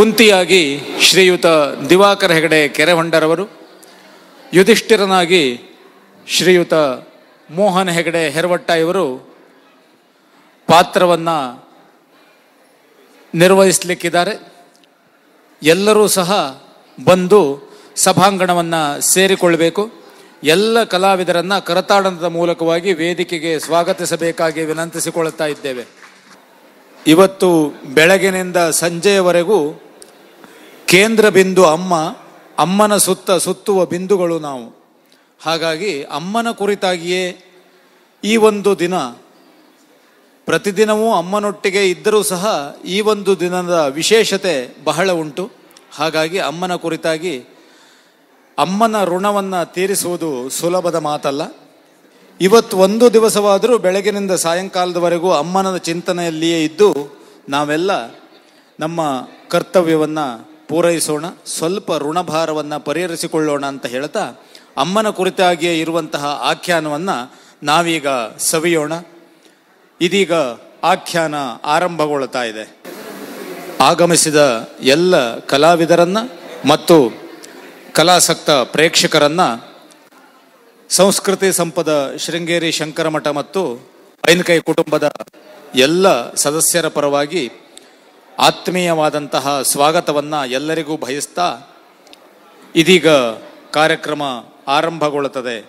ಕುಂತಿಯಾಗಿ ಶ್ರೀಯುತ ದಿವಾಕರ ಹೆಗಡೆ ಕೆರೆಹೊಂಡರವರು, ಯುಧಿಷ್ಠಿರನಾಗಿ ಶ್ರೀಯುತ ಮೋಹನ್ ಹೆಗಡೆ ಹೆರವಟ್ಟ ಇವರು ಪಾತ್ರವನ್ನು ನಿರ್ವಹಿಸಲಿಕ್ಕಿದ್ದಾರೆ. ಎಲ್ಲರೂ ಸಹ ಬಂದು ಸಭಾಂಗಣವನ್ನು ಸೇರಿಕೊಳ್ಳಬೇಕು. ಎಲ್ಲ ಕಲಾವಿದರನ್ನು ಕರತಾಡನದ ಮೂಲಕವಾಗಿ ವೇದಿಕೆಗೆ ಸ್ವಾಗತಿಸಬೇಕಾಗಿ ವಿನಂತಿಸಿಕೊಳ್ಳುತ್ತಾ ಇದ್ದೇವೆ. ಇವತ್ತು ಬೆಳಗಿನಿಂದ ಸಂಜೆಯವರೆಗೂ ಕೇಂದ್ರ ಬಿಂದು ಅಮ್ಮ, ಅಮ್ಮನ ಸುತ್ತ ಸುತ್ತುವ ಬಿಂದುಗಳು ನಾವು. ಹಾಗಾಗಿ ಅಮ್ಮನ ಕುರಿತಾಗಿಯೇ ಈ ಒಂದು ದಿನ, ಪ್ರತಿದಿನವೂ ಅಮ್ಮನೊಟ್ಟಿಗೆ ಇದ್ದರೂ ಸಹ ಈ ಒಂದು ದಿನದ ವಿಶೇಷತೆ ಬಹಳ ಉಂಟು. ಹಾಗಾಗಿ ಅಮ್ಮನ ಕುರಿತಾಗಿ ಅಮ್ಮನ ಋಣವನ್ನು ತೀರಿಸುವುದು ಸುಲಭದ ಮಾತಲ್ಲ. ಇವತ್ತು ಒಂದು ದಿವಸವಾದರೂ ಬೆಳಗಿನಿಂದ ಸಾಯಂಕಾಲದವರೆಗೂ ಅಮ್ಮನ ಚಿಂತನೆಯಲ್ಲಿಯೇ ಇದ್ದು, ನಾವೆಲ್ಲ ನಮ್ಮ ಕರ್ತವ್ಯವನ್ನು ಪೂರೈಸೋಣ, ಸ್ವಲ್ಪ ಋಣಭಾರವನ್ನು ಪರಿಹರಿಸಿಕೊಳ್ಳೋಣ ಅಂತ ಹೇಳ್ತಾ ಅಮ್ಮನ ಕುರಿತಾಗಿಯೇ ಇರುವಂತಹ ಆಖ್ಯಾನವನ್ನು ನಾವೀಗ ಸವಿಯೋಣ. ಇದೀಗ ಆಖ್ಯಾನ ಆರಂಭಗೊಳ್ತಾ ಇದೆ. ಆಗಮಿಸಿದ ಎಲ್ಲ ಕಲಾವಿದರನ್ನ ಮತ್ತು ಕಲಾಸಕ್ತ ಪ್ರೇಕ್ಷಕರನ್ನ ಸಂಸ್ಕೃತಿ ಸಂಪದ ಶೃಂಗೇರಿ ಶಂಕರಮಠ ಮತ್ತು ಐನಕೈ ಕುಟುಂಬದ ಎಲ್ಲ ಸದಸ್ಯರ ಪರವಾಗಿ ಆತ್ಮೀಯವಾದಂತಹ ಸ್ವಾಗತವನ್ನು ಎಲ್ಲರಿಗೂ ಬಯಸ್ತಾ ಇದೀಗ ಕಾರ್ಯಕ್ರಮ ಆರಂಭಗೊಳ್ಳುತ್ತದೆ.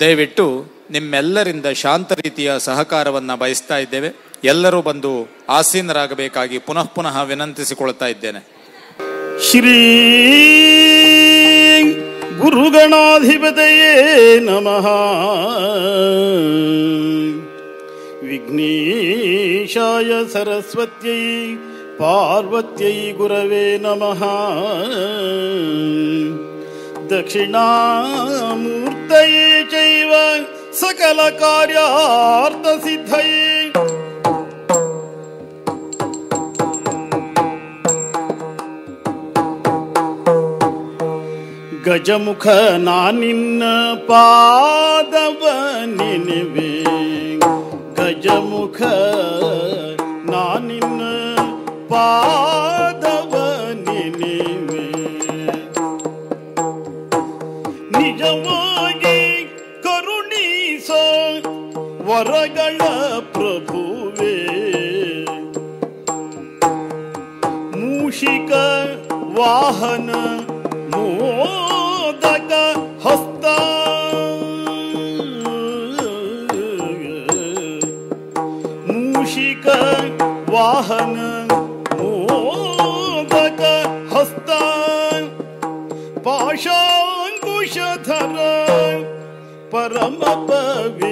ದಯವಿಟ್ಟು ನಿಮ್ಮೆಲ್ಲರಿಂದ ಶಾಂತ ರೀತಿಯ ಸಹಕಾರವನ್ನು ಬಯಸ್ತಾ ಇದ್ದೇವೆ. ಎಲ್ಲರೂ ಬಂದು ಆಸೀನರಾಗಬೇಕಾಗಿ ಪುನಃ ಪುನಃ ವಿನಂತಿಸಿಕೊಳ್ತಾ ಇದ್ದೇನೆ. ಶ್ರೀ ಗುರುಗಣಾಧಿಪತಯೇ ನಮಃ. विघ्नेशाय सरस्वत्यै पार्वत्यै गुरवे नमः। दक्षिणामूर्तये चैव सकलकार्यार्थसिद्धये। गजमुख नानिन्न पादव निनिवे ಗಜಮುಖ ನಾನಿನ್ನ ಪಾದವ ನೆನೆವೆ ನಿಜವಾಗಿ ಕರುಣಿಸೋ ವರಗಳ ಪ್ರಭುವೇ ಮೂಷಿಕ ವಾಹನ ಮೋದಕ ಹಸ್ತ कौशिक वाहन मोदक कुश पाशाङ्कुशधर परमपवि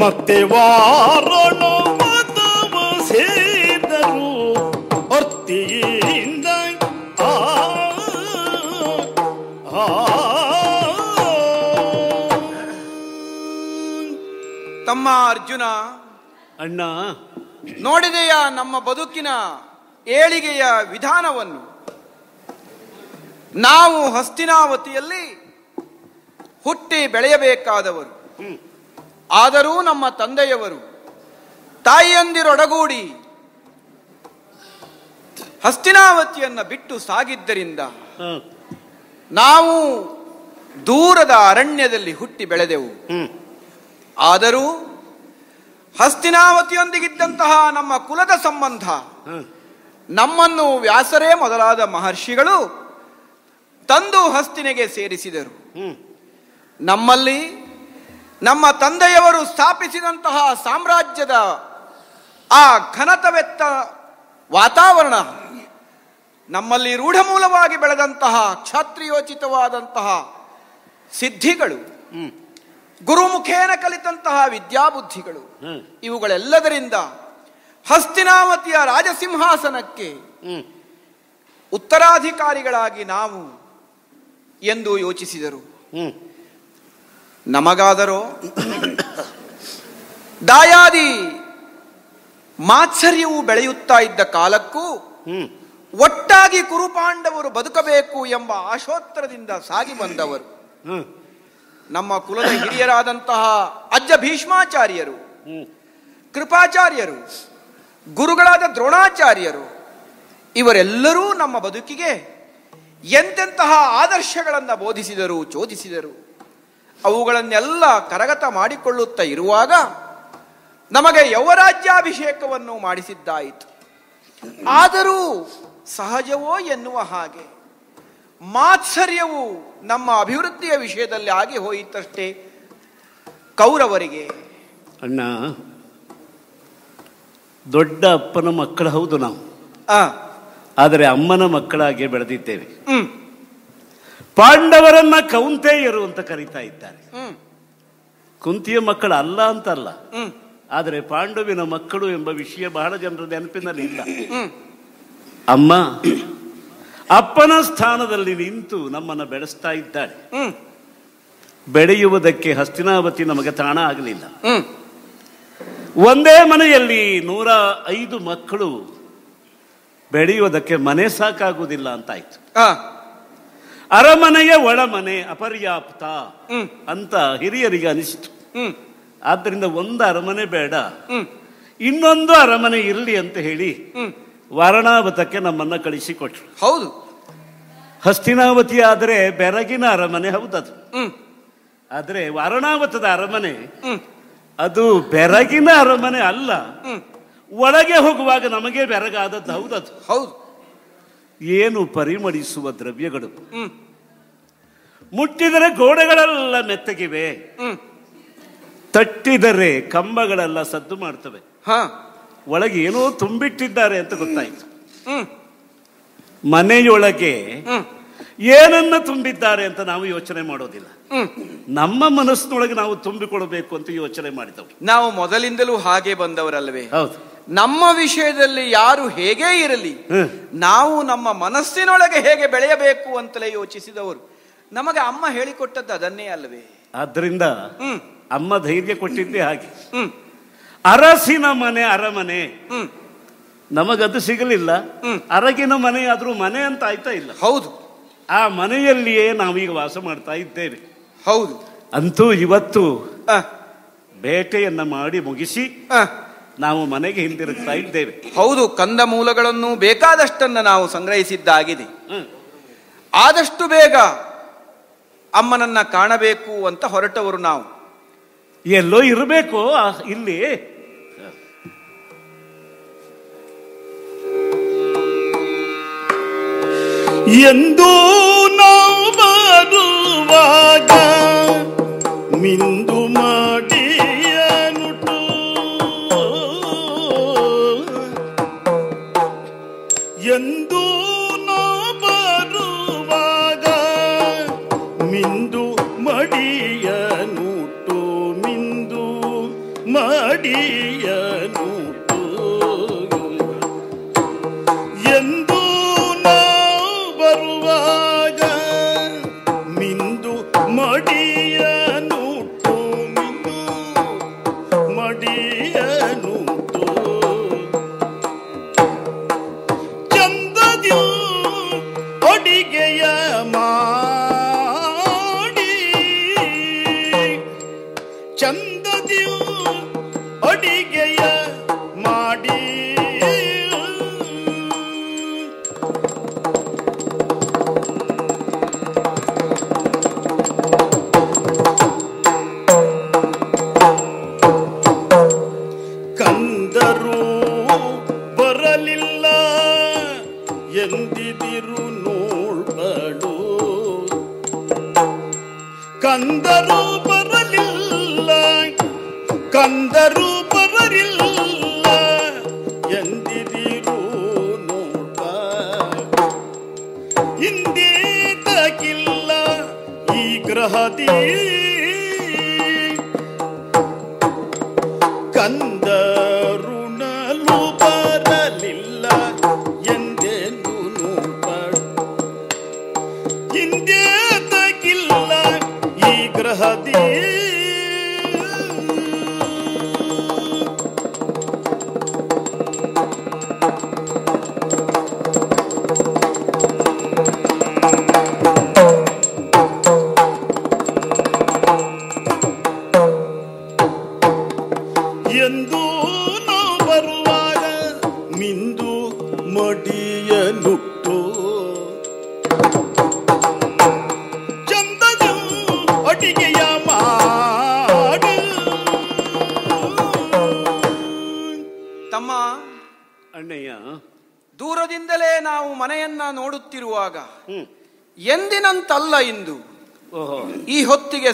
ಮತ್ತೆ ವಾರಣ ಮತವ ಸೇದರು ಆ ತಮ್ಮ ಅರ್ಜುನ ಅಣ್ಣ. ನೋಡಿದೆಯ ನಮ್ಮ ಬದುಕಿನ ಏಳಿಗೆಯ ವಿಧಾನವನ್ನು? ನಾವು ಹಸ್ತಿನಾವತಿಯಲ್ಲಿ ಹುಟ್ಟಿ ಬೆಳೆಯಬೇಕಾದವರು. ಆದರೂ ನಮ್ಮ ತಂದೆಯವರು ತಾಯಿಯಂದಿರೊಡಗೂಡಿ ಹಸ್ತಿನಾವತಿಯನ್ನು ಬಿಟ್ಟು ಸಾಗಿದ್ದರಿಂದ ನಾವು ದೂರದ ಅರಣ್ಯದಲ್ಲಿ ಹುಟ್ಟಿ ಬೆಳೆದೆವು. ಆದರೂ ಹಸ್ತಿನಾವತಿಯೊಂದಿಗಿದ್ದಂತಹ ನಮ್ಮ ಕುಲದ ಸಂಬಂಧ ನಮ್ಮನ್ನು ವ್ಯಾಸರೇ ಮೊದಲಾದ ಮಹರ್ಷಿಗಳು ತಂದು ಹಸ್ತಿನೆಗೆ ಸೇರಿಸಿದರು. ನಮ್ಮಲ್ಲಿ ನಮ್ಮ ತಂದೆಯವರು ಸ್ಥಾಪಿಸಿದಂತಹ ಸಾಮ್ರಾಜ್ಯದ ಆ ಘನತವೆತ್ತ ವಾತಾವರಣ ನಮ್ಮಲ್ಲಿ ರೂಢಮೂಲವಾಗಿ ಬೆಳೆದಂತಹ ಕ್ಷತ್ರಿಯೋಚಿತವಾದಂತಹ ಸಿದ್ಧಿಗಳು ಗುರುಮುಖೇನ ಕಲಿತಂತಹ ವಿದ್ಯಾಬುದ್ಧಿಗಳು ಇವುಗಳೆಲ್ಲದರಿಂದ ಹಸ್ತಿನಾವತಿಯ ರಾಜಸಿಂಹಾಸನಕ್ಕೆ ಉತ್ತರಾಧಿಕಾರಿಗಳಾಗಿ ನಾವು ಎಂದು ಯೋಚಿಸಿದರು. ನಮಗಾದರೋ? ದಾಯಾದಿ ಮಾತ್ಸರ್ಯವು ಬೆಳೆಯುತ್ತಾ ಇದ್ದ ಕಾಲಕ್ಕೂ ಒಟ್ಟಾಗಿ ಕುರುಪಾಂಡವರು ಬದುಕಬೇಕು ಎಂಬ ಆಶೋತ್ತರದಿಂದ ಸಾಗಿ ಬಂದವರು. ನಮ್ಮ ಕುಲದ ಹಿರಿಯರಾದಂತಹ ಅಜ್ಜ ಭೀಷ್ಮಾಚಾರ್ಯರು ಕೃಪಾಚಾರ್ಯರು ಗುರುಗಳಾದ ದ್ರೋಣಾಚಾರ್ಯರು ಇವರೆಲ್ಲರೂ ನಮ್ಮ ಬದುಕಿಗೆ ಎಂತೆಂತಹ ಆದರ್ಶಗಳನ್ನು ಬೋಧಿಸಿದರು ಚೋದಿಸಿದರು. ಅವುಗಳನ್ನೆಲ್ಲ ಕರಗತ ಮಾಡಿಕೊಳ್ಳುತ್ತಾ ಇರುವಾಗ ನಮಗೆ ಯೌವರಾಜ್ಯಾಭಿಷೇಕವನ್ನು ಮಾಡಿಸಿದ್ದಾಯಿತು. ಆದರೂ ಸಹಜವೋ ಎನ್ನುವ ಹಾಗೆ ಮಾತ್ಸರ್ಯವು ನಮ್ಮ ಅಭಿವೃದ್ಧಿಯ ವಿಷಯದಲ್ಲಿ ಆಗಿ ಹೋಯಿತಷ್ಟೇ ಕೌರವರಿಗೆ. ಅಣ್ಣ ದೊಡ್ಡ ಅಪ್ಪನ ಮಕ್ಕಳು ಹೌದು ನಾವು. ಆ. ಆದರೆ ಅಮ್ಮನ ಮಕ್ಕಳಾಗಿ ಬೆಳೆದಿದ್ದೇವೆ. ಹ್ಮ್. ಪಾಂಡವರನ್ನ ಕೌಂತೆಯರು ಅಂತ ಕರೀತಾ ಇದ್ದಾರೆ. ಕುಂತಿಯ ಮಕ್ಕಳು ಅಲ್ಲ ಅಂತಲ್ಲ. ಆದರೆ ಪಾಂಡವಿನ ಮಕ್ಕಳು ಎಂಬ ವಿಷಯ ಬಹಳ ಜನರ ನೆನಪಿನಲ್ಲಿ ಇಲ್ಲ. ಅಮ್ಮ ಅಪ್ಪನ ಸ್ಥಾನದಲ್ಲಿ ನಿಂತು ನಮ್ಮನ್ನು ಬೆಳೆಸ್ತಾ ಇದ್ದಾಳೆ. ಬೆಳೆಯುವುದಕ್ಕೆ ಹಸ್ತಿನಾವತಿ ನಮಗೆ ತಾಣ ಆಗಲಿಲ್ಲ. ಒಂದೇ ಮನೆಯಲ್ಲಿ ನೂರ ಐದು ಮಕ್ಕಳು ಬೆಳೆಯುವುದಕ್ಕೆ ಮನೆ ಸಾಕಾಗುವುದಿಲ್ಲ ಅಂತಾಯ್ತು. ಅರಮನೆಯ ಒಳಮನೆ ಅಪರ್ಯಾಪ್ತ ಅಂತ ಹಿರಿಯರಿಗೆ ಅನಿಸಿತು. ಆದ್ದರಿಂದ ಒಂದು ಅರಮನೆ ಬೇಡ. ಇನ್ನೊಂದು ಅರಮನೆ ಇರಲಿ ಅಂತ ಹೇಳಿ ವಾರಣಾವತಕ್ಕೆ ನಮ್ಮನ್ನ ಕಳಿಸಿಕೊಟ್ರು. ಹೌದು. ಹಸ್ತಿನಾವತಿ ಆದರೆ ಬೆರಗಿನ ಅರಮನೆ ಹೌದದು. ಆದರೆ ವಾರಣಾವತದ ಅರಮನೆ ಅದು ಬೆರಗಿನ ಅರಮನೆ ಅಲ್ಲ. ಒಳಗೆ ಹೋಗುವಾಗ ನಮಗೆ ಬೆರಗಾದದ್ದು ಹೌದದು. ಹೌದು. ಏನು ಪರಿಮಳಿಸುವ ದ್ರವ್ಯಗಳು? ಮುಟ್ಟಿದರೆ ಗೋಡೆಗಳೆಲ್ಲ ಮೆತ್ತಗಿವೆ ಹ್ಮ್. ತಟ್ಟಿದರೆ ಕಂಬಗಳೆಲ್ಲ ಸದ್ದು ಮಾಡ್ತವೆ. ಹಾ. ಒಳಗೆ ಏನೋ ತುಂಬಿಟ್ಟಿದ್ದಾರೆ ಅಂತ ಗೊತ್ತಾಯ್ತು. ಮನೆಯೊಳಗೆ ಏನನ್ನ ತುಂಬಿದ್ದಾರೆ ಅಂತ ನಾವು ಯೋಚನೆ ಮಾಡೋದಿಲ್ಲ. ನಮ್ಮ ಮನಸ್ಸಿನೊಳಗೆ ನಾವು ತುಂಬಿಕೊಳ್ಬೇಕು ಅಂತ ಯೋಚನೆ ಮಾಡಿದವು. ನಾವು ಮೊದಲಿಂದಲೂ ಹಾಗೆ ಬಂದವರಲ್ವೇ? ಹೌದು. ನಮ್ಮ ವಿಷಯದಲ್ಲಿ ಯಾರು ಹೇಗೆ ಇರಲಿ. ನಾವು ನಮ್ಮ ಮನಸ್ಸಿನೊಳಗೆ ಹೇಗೆ ಬೆಳೆಯಬೇಕು ಅಂತಲೇ ಯೋಚಿಸಿದವರು. ನಮಗೆ ಅಮ್ಮ ಹೇಳಿಕೊಟ್ಟದ್ದು ಅದನ್ನೇ ಅಲ್ವೇ? ಆದ್ರಿಂದ ಅಮ್ಮ ಧೈರ್ಯ ಕೊಟ್ಟಿದ್ದೆ ಹಾಗೆ. ಅರಸಿನ ಮನೆ ಅರಮನೆ. ನಮಗದು ಸಿಗಲಿಲ್ಲ. ಅರಗಿನ ಮನೆ ಆದ್ರೂ ಮನೆ ಅಂತ ಆಯ್ತಾ ಇಲ್ಲ? ಹೌದು. ಆ ಮನೆಯಲ್ಲಿಯೇ ನಾವೀಗ ವಾಸ ಮಾಡ್ತಾ ಇದ್ದೇವೆ. ಹೌದು. ಅಂತೂ ಇವತ್ತು ಬೇಟೆಯನ್ನ ಮಾಡಿ ಮುಗಿಸಿ ನಾವು ಮನೆಗೆ ಹಿಂದಿರುಗ್ತಾ ಇದ್ದೇವೆ. ಹೌದು ಕಂದ ಮೂಲಗಳನ್ನು ಬೇಕಾದಷ್ಟನ್ನ ನಾವು ಸಂಗ್ರಹಿಸಿದ್ದಾಗಿದೆ. ಆದಷ್ಟು ಬೇಗ ಅಮ್ಮನನ್ನ ಕಾಣಬೇಕು ಅಂತ ಹೊರಟವರು ನಾವು. ಎಲ್ಲೋ ಇರಬೇಕು ಇಲ್ಲಿ. ಎಂದು ನಾವು ಬರುವಾಗ ಮಿಂದು ಮಾಡಿಯನುಟು ಎಂದು ನಾವು ಬರುವಾಗ ಮಿಂದು ಮಡಿಯನುಟು ಮಿಂದು ಮಡಿಯನುಟು ಕಂದರು ಬರಲಿಲ್ಲ ಎಂದಿದಿರು ನೋಳ್ಬಳು ಕಂದರು ಬರಲಿಲ್ಲ ಕಂದರು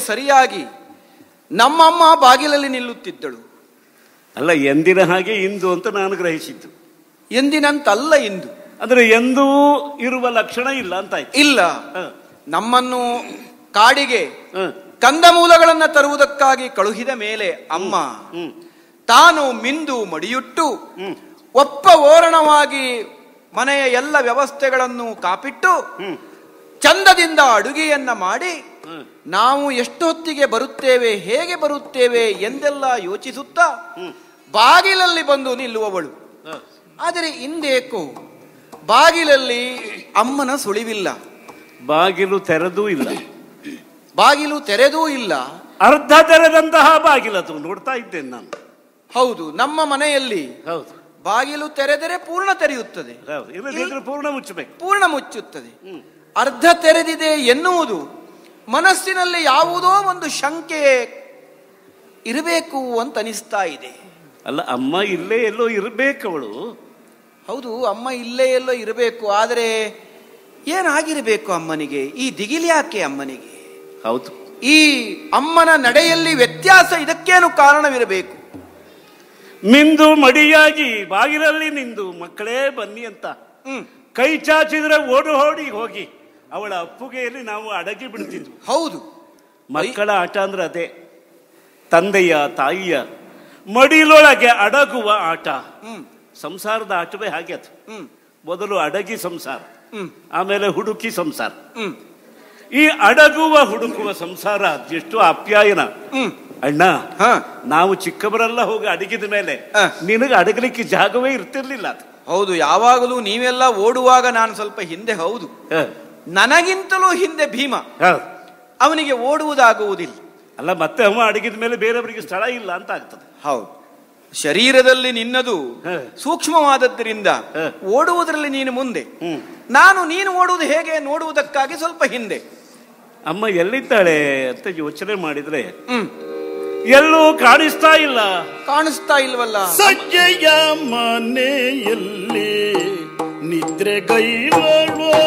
ಸರಿಯಾಗಿ ನಮ್ಮಮ್ಮ ಬಾಗಿಲಲ್ಲಿ ನಿಲ್ಲುತ್ತಿದ್ದಳು. ಅಲ್ಲ ಎಂದಿನ ಹಾಗೆ ಇಂದು ಅಂತ ನಾನು ಗ್ರಹಿಸಿದ್ದು. ಎಂದಿನಂತಲ್ಲ ಇಂದು. ಅಂದ್ರೆ ಎಂದೂ ಇರುವ ಲಕ್ಷಣ ಇಲ್ಲ ಅಂತ ಇಲ್ಲ. ನಮ್ಮನ್ನು ಕಾಡಿಗೆ ಕಂದಮೂಲಗಳನ್ನ ತರುವುದಕ್ಕಾಗಿ ಕಳುಹಿದ ಮೇಲೆ ಅಮ್ಮ ತಾನು ಮಿಂದು ಮಡಿಯುಟ್ಟು ಒಪ್ಪ ಓರಣವಾಗಿ ಮನೆಯ ಎಲ್ಲ ವ್ಯವಸ್ಥೆಗಳನ್ನು ಕಾಪಿಟ್ಟು ಚಂದದಿಂದ ಅಡುಗೆಯನ್ನ ಮಾಡಿ ನಾವು ಎಷ್ಟೊತ್ತಿಗೆ ಬರುತ್ತೇವೆ ಹೇಗೆ ಬರುತ್ತೇವೆ ಎಂದೆಲ್ಲ ಯೋಚಿಸುತ್ತಾ ಬಾಗಿಲಲ್ಲಿ ಬಂದು ನಿಲ್ಲುವವಳು. ಆದರೆ ಇಂದೇಕೋ ಬಾಗಿಲಲ್ಲಿ ಅಮ್ಮನ ಸುಳಿವಿಲ್ಲ. ಬಾಗಿಲು ತೆರೆದೂ ಇಲ್ಲ. ಬಾಗಿಲು ತೆರೆದೂ ಇಲ್ಲ. ಅರ್ಧ ತೆರೆದಂತಹ ಬಾಗಿಲದು ನೋಡ್ತಾ ಇದ್ದೇನೆ ನಾನು. ಹೌದು ನಮ್ಮ ಮನೆಯಲ್ಲಿ ಹೌದು. ಬಾಗಿಲು ತೆರೆದರೆ ಪೂರ್ಣ ತೆರೆಯುತ್ತದೆ. ಪೂರ್ಣ ಮುಚ್ಚಬೇಕು. ಪೂರ್ಣ ಮುಚ್ಚುತ್ತದೆ. ಅರ್ಧ ತೆರೆದಿದೆ ಎನ್ನುವುದು ಮನಸ್ಸಿನಲ್ಲಿ ಯಾವುದೋ ಒಂದು ಶಂಕೆ ಇರಬೇಕು ಅಂತ ಅನಿಸ್ತಾ ಇದೆ. ಅಲ್ಲ ಅಮ್ಮ ಇಲ್ಲೇ ಎಲ್ಲೋ ಇರಬೇಕವಳು. ಹೌದು ಅಮ್ಮ ಇಲ್ಲೇ ಎಲ್ಲೋ ಇರಬೇಕು ಆದರೆ ಏನಾಗಿರಬೇಕು ಅಮ್ಮನಿಗೆ? ಈ ದಿಗಿಲ್ಯಾಕೆ ಅಮ್ಮನಿಗೆ? ಹೌದು. ಈ ಅಮ್ಮನ ನಡೆಯಲ್ಲಿ ವ್ಯತ್ಯಾಸ ಇದಕ್ಕೇನು ಕಾರಣವಿರಬೇಕು? ನಿಂದು ಮಡಿಯಾಗಿ ಬಾಗಿಲಲ್ಲಿ ನಿಂದು ಮಕ್ಕಳೇ ಬನ್ನಿ ಅಂತ. ಕೈ ಚಾಚಿದ್ರೆ ಓಡು ಹೋಡಿ ಹೋಗಿ. ಅವಳ ಅಪ್ಪುಗೆಯಲ್ಲಿ ನಾವು ಅಡಗಿ ಬಿಡ್ತಿದ್ವು. ಹೌದು. ಮಕ್ಕಳ ಆಟ ಅಂದ್ರೆ ಅದೇ ತಂದೆಯ ತಾಯಿಯ ಮಡಿಲೊಳಗೆ ಅಡಗುವ ಆಟ. ಸಂಸಾರದ ಆಟವೇ ಹಾಗೆ ಅದು. ಮೊದಲು ಅಡಗಿ ಸಂಸಾರ ಆಮೇಲೆ ಹುಡುಕಿ ಸಂಸಾರ. ಈ ಅಡಗುವ ಹುಡುಕುವ ಸಂಸಾರ ಅದೆಷ್ಟು ಅಪ್ಯಾಯನ ಅಣ್ಣ ನಾವು ಚಿಕ್ಕವರೆಲ್ಲ ಹೋಗಿ ಅಡಗಿದ ಮೇಲೆ ನಿನಗೆ ಅಡಗಲಿಕ್ಕೆ ಜಾಗವೇ ಇರ್ತಿರ್ಲಿಲ್ಲ ಅದು. ಹೌದು ಯಾವಾಗಲೂ ನೀವೆಲ್ಲ ಓಡುವಾಗ ನಾನು ಸ್ವಲ್ಪ ಹಿಂದೆ ಹೌದು. ನನಗಿಂತಲೂ ಹಿಂದೆ ಭೀಮ. ಹೌದು. ಅವನಿಗೆ ಓಡುವುದಾಗುವುದಿಲ್ಲ. ಅಲ್ಲ ಮತ್ತೆ ಅವ ಅಡಗಿದ ಮೇಲೆ ಬೇರೆಯವರಿಗೆ ಸ್ಥಳ ಇಲ್ಲ ಅಂತ ಆಗ್ತದೆ. ಹೌದು. ಶರೀರದಲ್ಲಿ ನಿನ್ನದು ಹ. ಸೂಕ್ಷ್ಮವಾದದ್ದರಿಂದ. ಓಡುವುದರಲ್ಲಿ ನೀನು ಮುಂದೆ. ನಾನು ನೀನು ಓಡುವುದು ಹೇಗೆ ನೋಡುವುದಕ್ಕಾಗಿ ಸ್ವಲ್ಪ ಹಿಂದೆ. ಅಮ್ಮ ಎಲ್ಲಿದ್ದಾಳೆ ಅಂತ ಯೋಚನೆ ಮಾಡಿದ್ರೆ ಎಲ್ಲೂ ಕಾಣಿಸ್ತಾ ಇಲ್ಲ. ಕಾಣಿಸ್ತಾ ಇಲ್ವಲ್ಲ? ಸಜ್ಜೆಯ ಮನೆಯಲ್ಲಿ ನಿದ್ರೆ ಗೈವಳು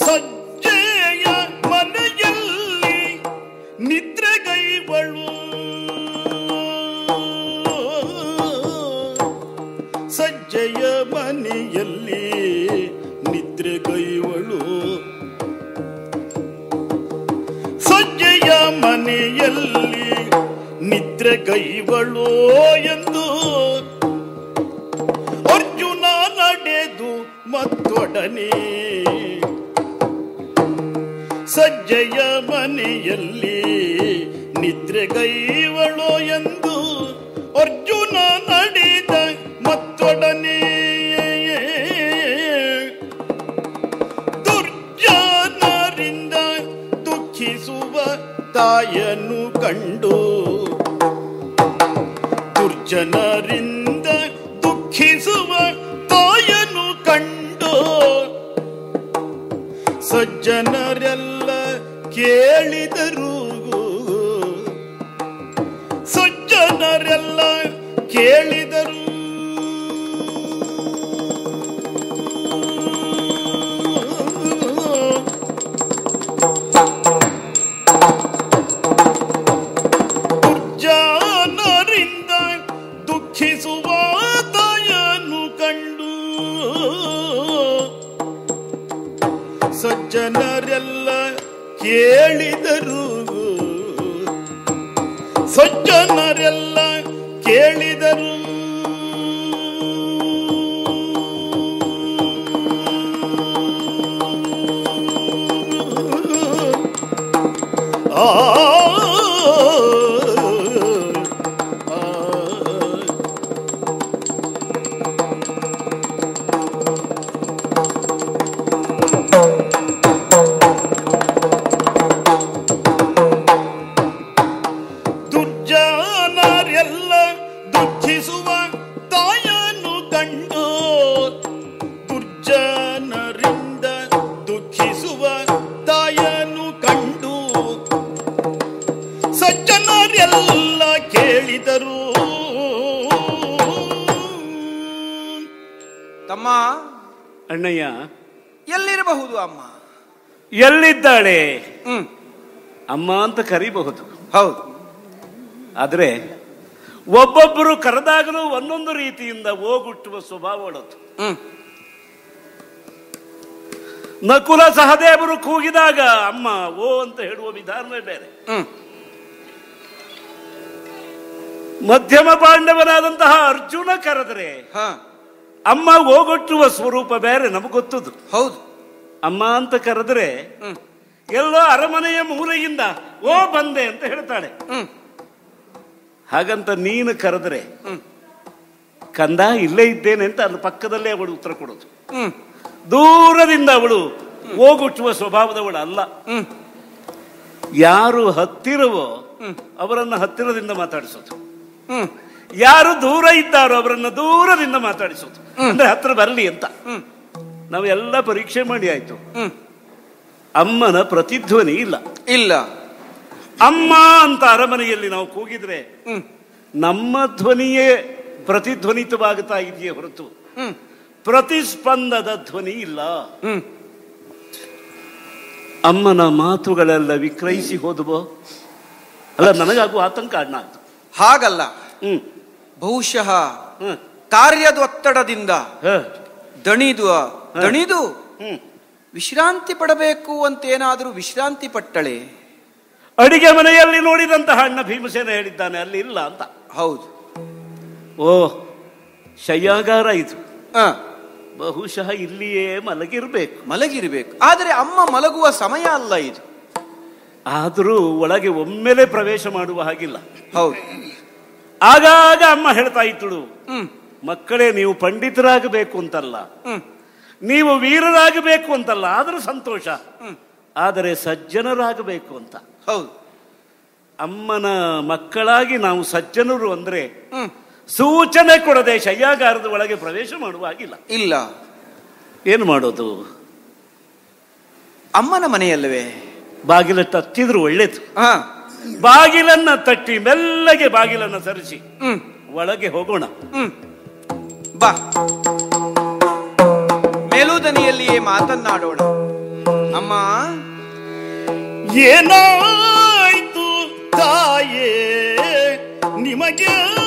ಸಜ್ಜೆಯ ಮನೆಯಲ್ಲಿ ನಿದ್ರೆ ಕೈವಳೋ ಸಜ್ಜೆಯ ಮನೆಯಲ್ಲಿ ನಿದ್ರೆ ಗೈವಳು. ಸಜ್ಜೆಯ ಮನೆಯಲ್ಲಿ ನಿದ್ರೆ ಗೈವಳೋ ಎಂದು ಮತ್ತೊಡನೆ. ಸಜ್ಜೆಯ ಮನೆಯಲ್ಲಿ ನಿದ್ರೆ ಕೈವಳೋ ಎಂದು ಅರ್ಜುನ ನಡೆದ ಮತ್ತೊಡನೆ. ದುರ್ಜನರಿಂದ ದುಃಖಿಸುವ ತಾಯನ್ನು ಕಂಡು ದುರ್ಜನರಿಂದ ದುಃಖಿಸುವ ಸಜ್ಜನರೆಲ್ಲ ಕೇಳಿದರು. ಸಜ್ಜನರೆಲ್ಲ ಕೇಳಿದರು. ಸಜ್ಜನರೆಲ್ಲ ಕೇಳಿದರು. ಸಜ್ಜನರೆಲ್ಲ ಕೇಳಿದರು. ಎಲ್ಲಿದ್ದಾಳೆ ಹ್ಮ್. ಅಮ್ಮ ಅಂತ ಕರಿಬಹುದು. ಹೌದು. ಆದ್ರೆ ಒಬ್ಬೊಬ್ಬರು ಕರೆದಾಗಲೂ ಒಂದೊಂದು ರೀತಿಯಿಂದ ಹೋಗುಟ್ಟುವ ಸ್ವಭಾವ ಹ್ಮ್. ನಕುಲ ಸಹದೇವರು ಕೂಗಿದಾಗ ಅಮ್ಮ ಓ ಅಂತ ಹೇಳುವ ವಿಧಾನವೇ ಬೇರೆ. ಹ್ಮ್. ಮಧ್ಯಮ ಪಾಂಡವನಾದಂತಹ ಅರ್ಜುನ ಕರೆದರೆ ಹ. ಅಮ್ಮ ಹೋಗೊಟ್ಟುವ ಸ್ವರೂಪ ಬೇರೆ ನಮಗೊತ್ತದು. ಹೌದು. ಅಮ್ಮ ಅಂತ ಕರೆದ್ರೆ ಎಲ್ಲೋ ಅರಮನೆಯ ಮೂಲೆಯಿಂದ ಓ ಬಂದೆ ಅಂತ ಹೇಳ್ತಾಳೆ. ಹಾಗಂತ ನೀನು ಕರೆದ್ರೆ ಕಂದ ಇಲ್ಲೇ ಇದ್ದೇನೆ ಅಂತ ಅಲ್ಲಿ ಪಕ್ಕದಲ್ಲೇ ಅವಳು ಉತ್ತರ ಕೊಡೋದು. ದೂರದಿಂದ ಅವಳು ಹೋಗುಟ್ಟುವ ಸ್ವಭಾವದವಳು ಅಲ್ಲ. ಯಾರು ಹತ್ತಿರವೋ ಅವರನ್ನ ಹತ್ತಿರದಿಂದ ಮಾತಾಡಿಸೋದು. ಯಾರು ದೂರ ಇದ್ದಾರೋ ಅವರನ್ನ ದೂರದಿಂದ ಮಾತಾಡಿಸೋದು. ಅಂದ್ರೆ ಹತ್ರ ಬರಲಿ ಅಂತ. ನಾವೆಲ್ಲ ಪರೀಕ್ಷೆ ಮಾಡಿ ಆಯ್ತು. ಅಮ್ಮನ ಪ್ರತಿಧ್ವನಿ ಇಲ್ಲ. ಇಲ್ಲ. ಅಮ್ಮ ಅಂತ ಅರಮನೆಯಲ್ಲಿ ನಾವು ಕೂಗಿದ್ರೆ ನಮ್ಮ ಧ್ವನಿಯೇ ಪ್ರತಿಧ್ವನಿತವಾಗುತ್ತಾ ಇದೆಯೇ ಹೊರತು. ಪ್ರತಿಸ್ಪಂದದ ಧ್ವನಿ ಇಲ್ಲ. ಅಮ್ಮನ ಮಾತುಗಳೆಲ್ಲ ವಿಕ್ರಯಿಸಿ ಹೋದವೋ? ಅಲ್ಲ ನನಗಾಗುವ ಆತಂಕ ಅಣ್ಣ ಆಯ್ತು ಹಾಗಲ್ಲ. ಹ್ಮ್. ಬಹುಶಃ ಕಾರ್ಯದ ಒತ್ತಡದಿಂದ ದಣಿದು ದಣಿದು. ವಿಶ್ರಾಂತಿ ಪಡಬೇಕು ಅಂತ ಏನಾದರೂ ವಿಶ್ರಾಂತಿ ಪಟ್ಟಳೆ. ಅಡಿಗೆ ಮನೆಯಲ್ಲಿ ನೋಡಿದಂತಹ ಅಣ್ಣ ಭೀಮಸೇನ ಹೇಳಿದ್ದಾನೆ ಅಲ್ಲಿ ಇಲ್ಲ ಅಂತ. ಹೌದು. ಓ ಶಯ್ಯಾಗಾರ ಇದು. ಬಹುಶಃ ಇಲ್ಲಿಯೇ ಮಲಗಿರ್ಬೇಕು. ಮಲಗಿರ್ಬೇಕು. ಆದರೆ ಅಮ್ಮ ಮಲಗುವ ಸಮಯ ಅಲ್ಲ ಇದು. ಆದರೂ ಒಳಗೆ ಒಮ್ಮೆಲೆ ಪ್ರವೇಶ ಮಾಡುವ ಹಾಗಿಲ್ಲ. ಹೌದು. ಆಗಾಗ ಅಮ್ಮ ಹೇಳ್ತಾ ಇದ್ದಳು ಮಕ್ಕಳೇ ನೀವು ಪಂಡಿತರಾಗಬೇಕು ಅಂತಲ್ಲ. ನೀವು ವೀರರಾಗಬೇಕು ಅಂತಲ್ಲ ಆದರೂ ಸಂತೋಷ. ಆದರೆ ಸಜ್ಜನರಾಗಬೇಕು ಅಂತ. ಹೌದು. ಅಮ್ಮನ ಮಕ್ಕಳಾಗಿ ನಾವು ಸಜ್ಜನರು ಅಂದ್ರೆ ಸೂಚನೆ ಕೊಡದೆ ಶಯ್ಯಾಗಾರದ ಒಳಗೆ ಪ್ರವೇಶ ಮಾಡುವಾಗಿಲ್ಲ ಇಲ್ಲ. ಏನು ಮಾಡೋದು? ಅಮ್ಮನ ಮನೆಯಲ್ಲವೇ? ಬಾಗಿಲ ತತ್ತಿದ್ರು ಒಳ್ಳೇದು. ಬಾಗಿಲನ್ನ ತಟ್ಟಿ ಮೆಲ್ಲಗೆ ಬಾಗಿಲನ್ನ ಸರಿಸಿ ಒಳಗೆ ಹೋಗೋಣ. ಬಾ. ಪ್ರಾರ್ಥನೆಯಲ್ಲಿಯೇ ಮಾತನ್ನಾಡೋಣ. ಅಮ್ಮ. ಏನಾಯ್ತು ತಾಯೇ? ನಿಮಗೆ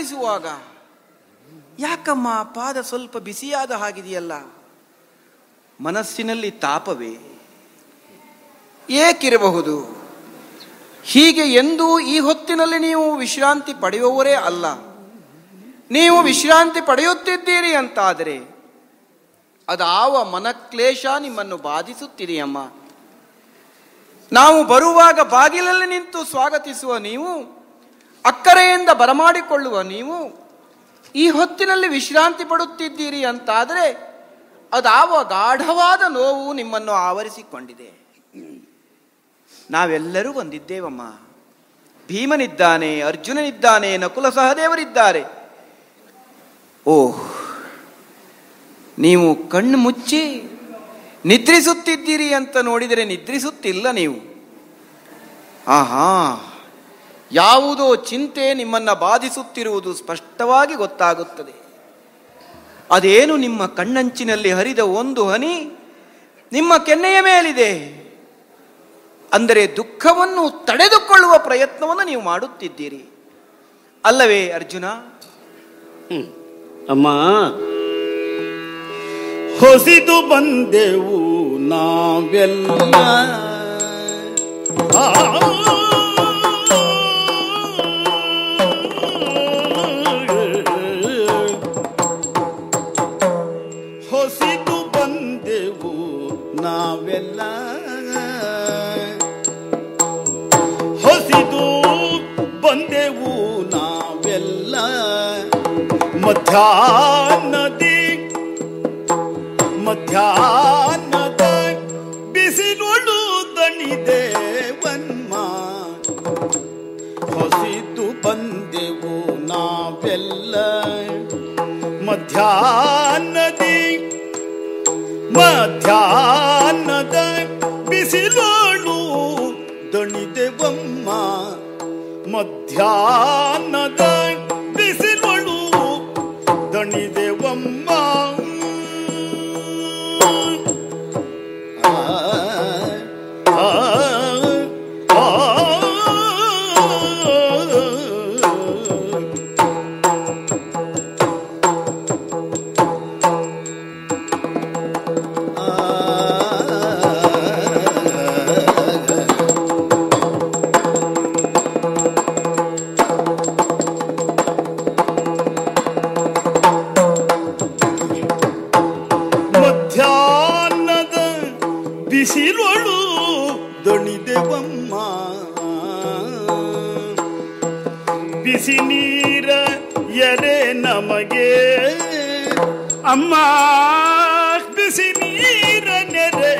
ನಮಸ್ಕರಿಸುವಾಗ ಯಾಕಮ್ಮ ಪಾದ ಸ್ವಲ್ಪ ಬಿಸಿಯಾದ ಹಾಗಿದೆಯಲ್ಲ? ಮನಸ್ಸಿನಲ್ಲಿ ತಾಪವೇ? ಏಕಿರಬಹುದು? ಹೀಗೆ ಎಂದೂ ಈ ಹೊತ್ತಿನಲ್ಲಿ ನೀವು ವಿಶ್ರಾಂತಿ ಪಡೆಯುವವರೇ ಅಲ್ಲ. ನೀವು ವಿಶ್ರಾಂತಿ ಪಡೆಯುತ್ತಿದ್ದೀರಿ ಅಂತಾದರೆ ಅದಾವ ಮನಕ್ಲೇಶ ನಿಮ್ಮನ್ನು ಬಾಧಿಸುತ್ತಿದೆಯಮ್ಮ ನಾವು ಬರುವಾಗ ಬಾಗಿಲಲ್ಲಿ ನಿಂತು ಸ್ವಾಗತಿಸುವ ನೀವು ಅಕ್ಕರೆಯಿಂದ ಬರಮಾಡಿಕೊಳ್ಳುವ ನೀವು ಈ ಹೊತ್ತಿನಲ್ಲಿ ವಿಶ್ರಾಂತಿ ಪಡುತ್ತಿದ್ದೀರಿ ಅಂತಾದರೆ ಅದಾವ ಗಾಢವಾದ ನೋವು ನಿಮ್ಮನ್ನು ಆವರಿಸಿಕೊಂಡಿದೆ. ನಾವೆಲ್ಲರೂ ಬಂದಿದ್ದೇವಮ್ಮ. ಭೀಮನಿದ್ದಾನೆ, ಅರ್ಜುನನಿದ್ದಾನೆ, ನಕುಲ ಸಹದೇವರಿದ್ದಾರೆ. ಓಹ್, ನೀವು ಕಣ್ಣು ಮುಚ್ಚಿ ನಿದ್ರಿಸುತ್ತಿದ್ದೀರಿ ಅಂತ ನೋಡಿದರೆ ನಿದ್ರಿಸುತ್ತಿಲ್ಲ ನೀವು. ಆಹಾ. ಯಾವುದೋ ಚಿಂತೆ ನಿಮ್ಮನ್ನು ಬಾಧಿಸುತ್ತಿರುವುದು ಸ್ಪಷ್ಟವಾಗಿ ಗೊತ್ತಾಗುತ್ತದೆ. ಅದೇನು ನಿಮ್ಮ ಕಣ್ಣಂಚಿನಲ್ಲಿ ಹರಿದ ಒಂದು ಹನಿ ನಿಮ್ಮ ಕೆನ್ನೆಯ ಮೇಲಿದೆ. ಅಂದರೆ ದುಃಖವನ್ನು ತಡೆದುಕೊಳ್ಳುವ ಪ್ರಯತ್ನವನ್ನು ನೀವು ಮಾಡುತ್ತಿದ್ದೀರಿ. ಅಲ್ಲವೇ ಅರ್ಜುನ? ಅಮ್ಮ ಹೊಸಿತು ಬಂದೆವು ನಾವೆಲ್ಲ. ಬಂದೆವು ನಾವೆಲ್ಲ. ಮಧ್ಯಾಹ್ನದಿ ಮಧ್ಯಾಹ್ನದ ಬಿಸಿಲೊಳು ದಣಿದೇವನ್ಮ ಹೊಸಿತು ಬಂದೆವು ನಾವೆಲ್ಲ. ಮಧ್ಯಾಹ್ನದಿ ಮಧ್ಯಾಹ್ನದ ಬಿಸಿಲೋಳು ದಣಿದೆವಮ್ಮ ಮಧ್ಯಾಹ್ನದ ಬಿಸಿಲೊಳು ದಣಿದೆವಮ್ಮ ಅಮ್ಮ, ಬಿಸಿ ನೀರ ನೆರೆ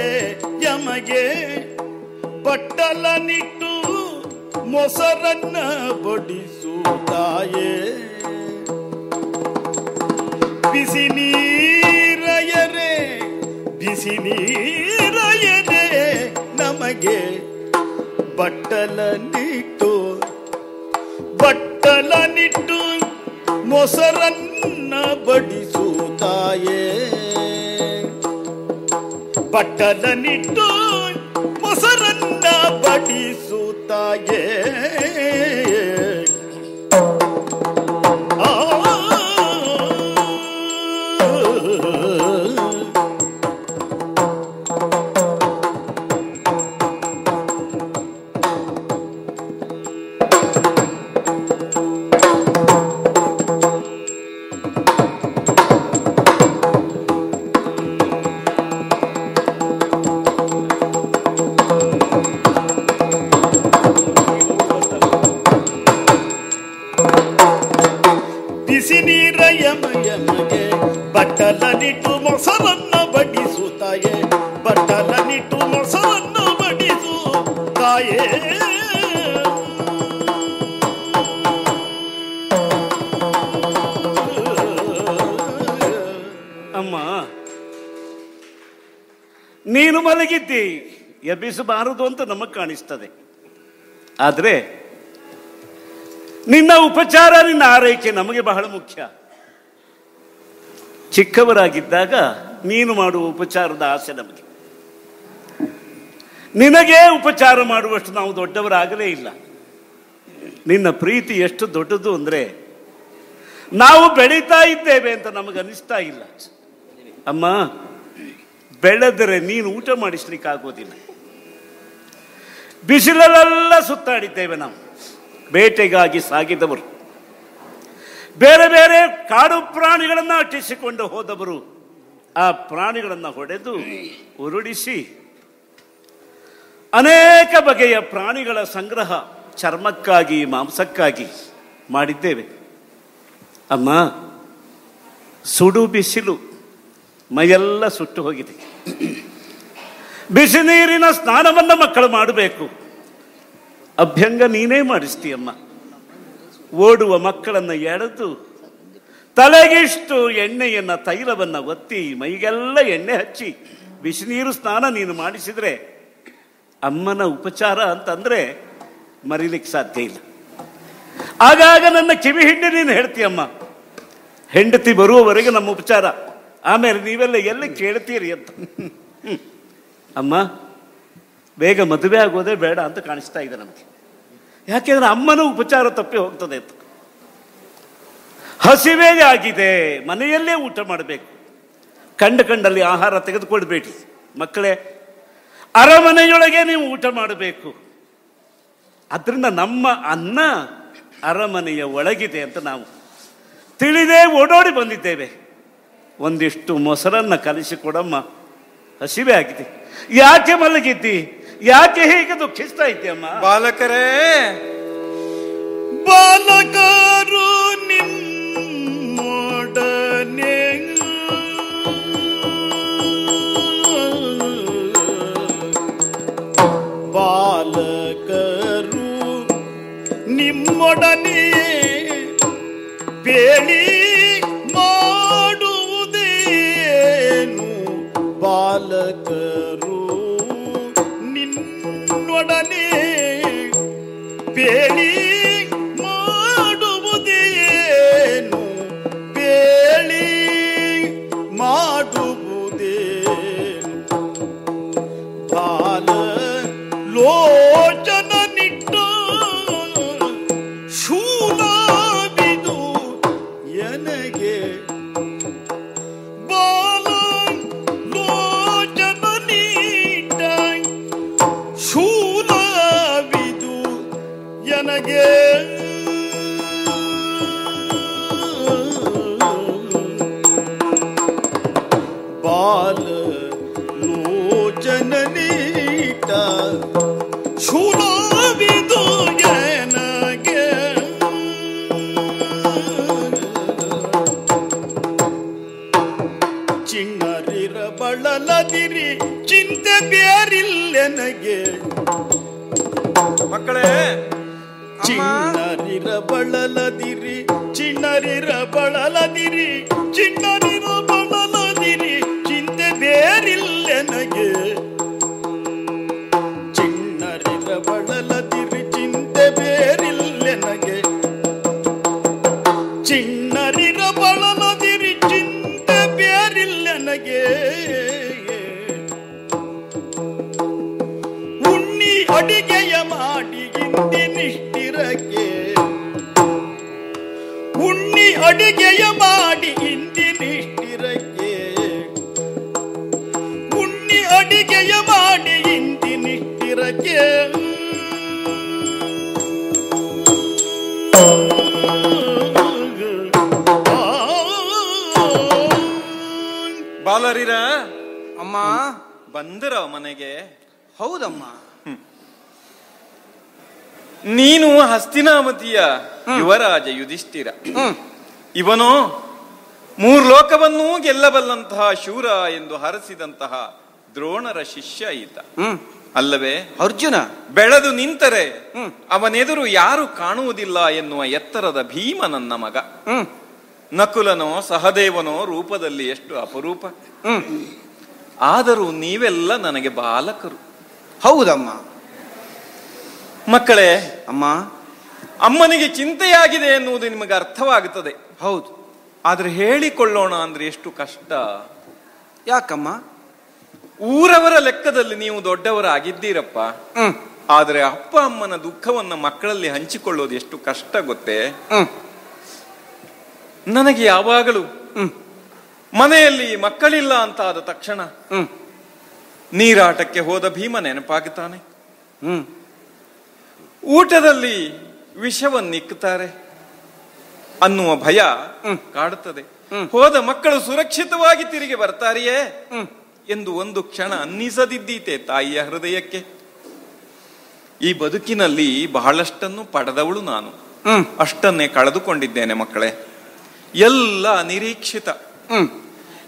ಯಮಗೆ. ಬಟ್ಟಲ ನಿಟ್ಟು ಮೊಸರನ್ನ ಬಡಿಸುತ್ತಾಯೇ ಬಿಸಿ ನೀರಯರೆ ಬಿಸಿ ನೀರಯರೆ ನಮಗೆ. ಬಟ್ಟಲ ನಿಟ್ಟು ಬಟ್ಟಲ ನಿಟ್ಟು ಮೊಸರನ್ನ ಬಟ್ಟಲ ಎಬ್ಬಿಸಬಾರದು ಅಂತ ನಮಗೆ ಕಾಣಿಸ್ತದೆ. ಆದರೆ ನಿನ್ನ ಉಪಚಾರ, ನಿನ್ನ ಆರೈಕೆ ನಮಗೆ ಬಹಳ ಮುಖ್ಯ. ಚಿಕ್ಕವರಾಗಿದ್ದಾಗ ನೀನು ಮಾಡುವ ಉಪಚಾರದ ಆಸೆ ನಮಗೆ. ನಿನಗೆ ಉಪಚಾರ ಮಾಡುವಷ್ಟು ನಾವು ದೊಡ್ಡವರಾಗಲೇ ಇಲ್ಲ. ನಿನ್ನ ಪ್ರೀತಿ ಎಷ್ಟು ದೊಡ್ಡದು ಅಂದರೆ ನಾವು ಬೆಳೀತಾ ಇದ್ದೇವೆ ಅಂತ ನಮಗನಿಸ್ತಾ ಇಲ್ಲ. ಅಮ್ಮ, ಬೆಳೆದರೆ ನೀನು ಊಟ ಮಾಡಿಸ್ಲಿಕ್ಕಾಗೋದಿಲ್ಲ. ಬಿಸಿಲಲ್ಲೆಲ್ಲ ಸುತ್ತಾಡಿದ್ದೇವೆ ನಾವು. ಬೇಟೆಗಾಗಿ ಸಾಗಿದವರು. ಬೇರೆ ಬೇರೆ ಕಾಡು ಪ್ರಾಣಿಗಳನ್ನು ಅಟ್ಟಿಸಿಕೊಂಡು ಹೋದವರು. ಆ ಪ್ರಾಣಿಗಳನ್ನು ಹೊಡೆದು ಉರುಳಿಸಿ ಅನೇಕ ಬಗೆಯ ಪ್ರಾಣಿಗಳ ಸಂಗ್ರಹ ಚರ್ಮಕ್ಕಾಗಿ, ಮಾಂಸಕ್ಕಾಗಿ ಮಾಡಿದ್ದೇವೆ. ಅಮ್ಮ, ಸುಡು ಬಿಸಿಲು ಮೈಯೆಲ್ಲ ಸುಟ್ಟು ಹೋಗಿದೆ. ಬಿಸಿ ನೀರಿನ ಸ್ನಾನವನ್ನು ಮಕ್ಕಳು ಮಾಡಬೇಕು. ಅಭ್ಯಂಗ ನೀನೇ ಮಾಡಿಸ್ತೀಯಮ್ಮ. ಓಡುವ ಮಕ್ಕಳನ್ನು ಎಳೆದು, ತಲೆಗಿಷ್ಟು ಎಣ್ಣೆಯನ್ನ, ತೈಲವನ್ನ ಒತ್ತಿ, ಮೈಗೆಲ್ಲ ಎಣ್ಣೆ ಹಚ್ಚಿ ಬಿಸಿ ನೀರು ಸ್ನಾನ ನೀನು ಮಾಡಿಸಿದ್ರೆ ಅಮ್ಮನ ಉಪಚಾರ ಅಂತಂದ್ರೆ ಮರಿಲಿಕ್ಕೆ ಸಾಧ್ಯ ಇಲ್ಲ. ಆಗಾಗ ನನ್ನ ಕಿವಿ ಹಿಂಡಿ ನೀನು ಹೇಳ್ತೀಯಮ್ಮ. ಹೆಂಡತಿ ಬರುವವರೆಗೆ ನಮ್ಮ ಉಪಚಾರ. ಆಮೇಲೆ ನೀವೆಲ್ಲ ಎಲ್ಲಿ ಕೇಳ್ತೀರಿ ಅಂತ. ಅಮ್ಮ, ಬೇಗ ಮದುವೆ ಆಗೋದೇ ಬೇಡ ಅಂತ ಕಾಣಿಸ್ತಾ ಇದೆ ನಮಗೆ. ಯಾಕೆಂದ್ರೆ ಅಮ್ಮನ ಉಪಚಾರ ತಪ್ಪಿ ಹೋಗ್ತದೆ ಅಂತ. ಹಸಿವೇ ಆಗಿದೆ, ಮನೆಯಲ್ಲೇ ಊಟ ಮಾಡಬೇಕು. ಕಂಡು ಕಂಡಲ್ಲಿ ಆಹಾರ ತೆಗೆದುಕೊಳ್ಬೇಡಿ. ಮಕ್ಕಳೇ, ಅರಮನೆಯೊಳಗೆ ನೀವು ಊಟ ಮಾಡಬೇಕು. ಅದರಿಂದ ನಮ್ಮ ಅನ್ನ ಅರಮನೆಯ ಒಳಗಿದೆ ಅಂತ ನಾವು ತಿಳಿದೇ ಓಡೋಡಿ ಬಂದಿದ್ದೇವೆ. ಒಂದಿಷ್ಟು ಮೊಸರನ್ನ ಕಲಿಸಿಕೊಡಮ್ಮ ಹಸಿವೆ ಆಗಿದೆ. ಯಾಕೆ ಮಲಗಿದ್ದಿ? ಯಾಕೆ ಹೀಗೆ ದುಃಖಿಸ್ತಾ ಇದ್ದೀಯಮ್ಮ? ಬಾಲಕರೇ! ಬಾಲಕರು ನಿಮ್ಮೊಡನೆ ಬಾಲಕರು ನಿಮ್ಮೊಡನೆ ಬೇಳಿ ಬೇಳಿ ಮಾಡುವುದೇನು? ಬೇಳಿ ಮಾಡುವುದೇನು? ಬಾಲ ಲೋಚನ ಚಿಂತೆ ಬೇರಿಲ್ಲೆನಗೆ ಮಕ್ಕಳೇ ಚಿಣ್ಣರಿರ ಬಳಲದಿರಿ ಚಿಣ್ಣರಿರ ಬಳಲದಿರಿ ಚಿಣ್ಣರಿರ ಬಳಲದಿರಿ ಚಿಂತೆ ಬೇರಿಲ್ಲೆನಗೆ? ಚಿಣ್ಣರಿರ ಅಡಿಗೆಯ ಮಾಡಿ ಇಂದಿನಿಷ್ಟಿರಕ್ಕೆ ಉಣ್ಣಿ ಅಡಿಗೆಯ ಮಾಡಿ ಇಂದಿನಿಷ್ಟಿರಕ್ಕೆ ಬಾಲರಿರ? ಅಮ್ಮ. ಬಂದಿರ ಮನೆಗೆ? ಹೌದಮ್ಮ. ನೀನು ಹಸ್ತಿನಾಮತಿಯ ಯುವರಾಜ ಯುಧಿಷ್ಠಿರ. ಹ್ಮ್. ಇವನು ಮೂರು ಲೋಕವನ್ನೂ ಗೆಲ್ಲಬಲ್ಲಂತಹ ಶೂರ ಎಂದು ಹರಸಿದಂತಹ ದ್ರೋಣರ ಶಿಷ್ಯ ಈತ. ಅಲ್ಲವೇ? ಅರ್ಜುನ. ಬೆಳೆದು ನಿಂತರೆ. ಅವನೆದುರು ಯಾರು ಕಾಣುವುದಿಲ್ಲ ಎನ್ನುವ ಎತ್ತರದ ಭೀಮ ನನ್ನ ಮಗ ನಕುಲನೋ ಸಹದೇವನೋ ರೂಪದಲ್ಲಿ ಎಷ್ಟು ಅಪರೂಪ. ಆದರೂ ನೀವೆಲ್ಲ ನನಗೆ ಬಾಲಕರು. ಹೌದಮ್ಮ. ಮಕ್ಕಳೇ ಅಮ್ಮ. ಅಮ್ಮನಿಗೆ ಚಿಂತೆಯಾಗಿದೆ ಎನ್ನುವುದು ನಿಮಗೆ ಅರ್ಥವಾಗುತ್ತದೆ ಹೌದು. ಆದ್ರೆ ಹೇಳಿಕೊಳ್ಳೋಣ ಅಂದ್ರೆ ಎಷ್ಟು ಕಷ್ಟ. ಯಾಕಮ್ಮ? ಊರವರ ಲೆಕ್ಕದಲ್ಲಿ ನೀವು ದೊಡ್ಡವರಾಗಿದ್ದೀರಪ್ಪ. ಆಗಿದ್ದೀರಪ್ಪ ಆದರೆ ಅಪ್ಪ ಅಮ್ಮನ ದುಃಖವನ್ನ ಮಕ್ಕಳಲ್ಲಿ ಹಂಚಿಕೊಳ್ಳೋದು ಎಷ್ಟು ಕಷ್ಟ ಗೊತ್ತೇ? ನನಗೆ ಯಾವಾಗಲೂ ಮನೆಯಲ್ಲಿ ಮಕ್ಕಳಿಲ್ಲ ಅಂತ ಆದ ತಕ್ಷಣ ನೀರಾಟಕ್ಕೆ ಹೋದ ಭೀಮ ನೆನಪಾಗುತ್ತಾನೆ? ಊಟದಲ್ಲಿ ವಿಷವನ್ನಿಕ್ಕುತ್ತಾರೆ. ಅನ್ನುವ ಭಯ ಕಾಡುತ್ತದೆ. ಹೋದ ಮಕ್ಕಳು ಸುರಕ್ಷಿತವಾಗಿ ತಿರುಗಿ ಬರ್ತಾರೆಯೇ? ಎಂದು ಒಂದು ಕ್ಷಣ ಅನ್ನಿಸದಿದ್ದೀತೆ ತಾಯಿಯ ಹೃದಯಕ್ಕೆ. ಈ ಬದುಕಿನಲ್ಲಿ ಬಹಳಷ್ಟನ್ನು ಪಡೆದವಳು ನಾನು. ಅಷ್ಟನ್ನೇ ಕಳೆದುಕೊಂಡಿದ್ದೇನೆ ಮಕ್ಕಳೇ. ಎಲ್ಲ ನಿರೀಕ್ಷಿತ.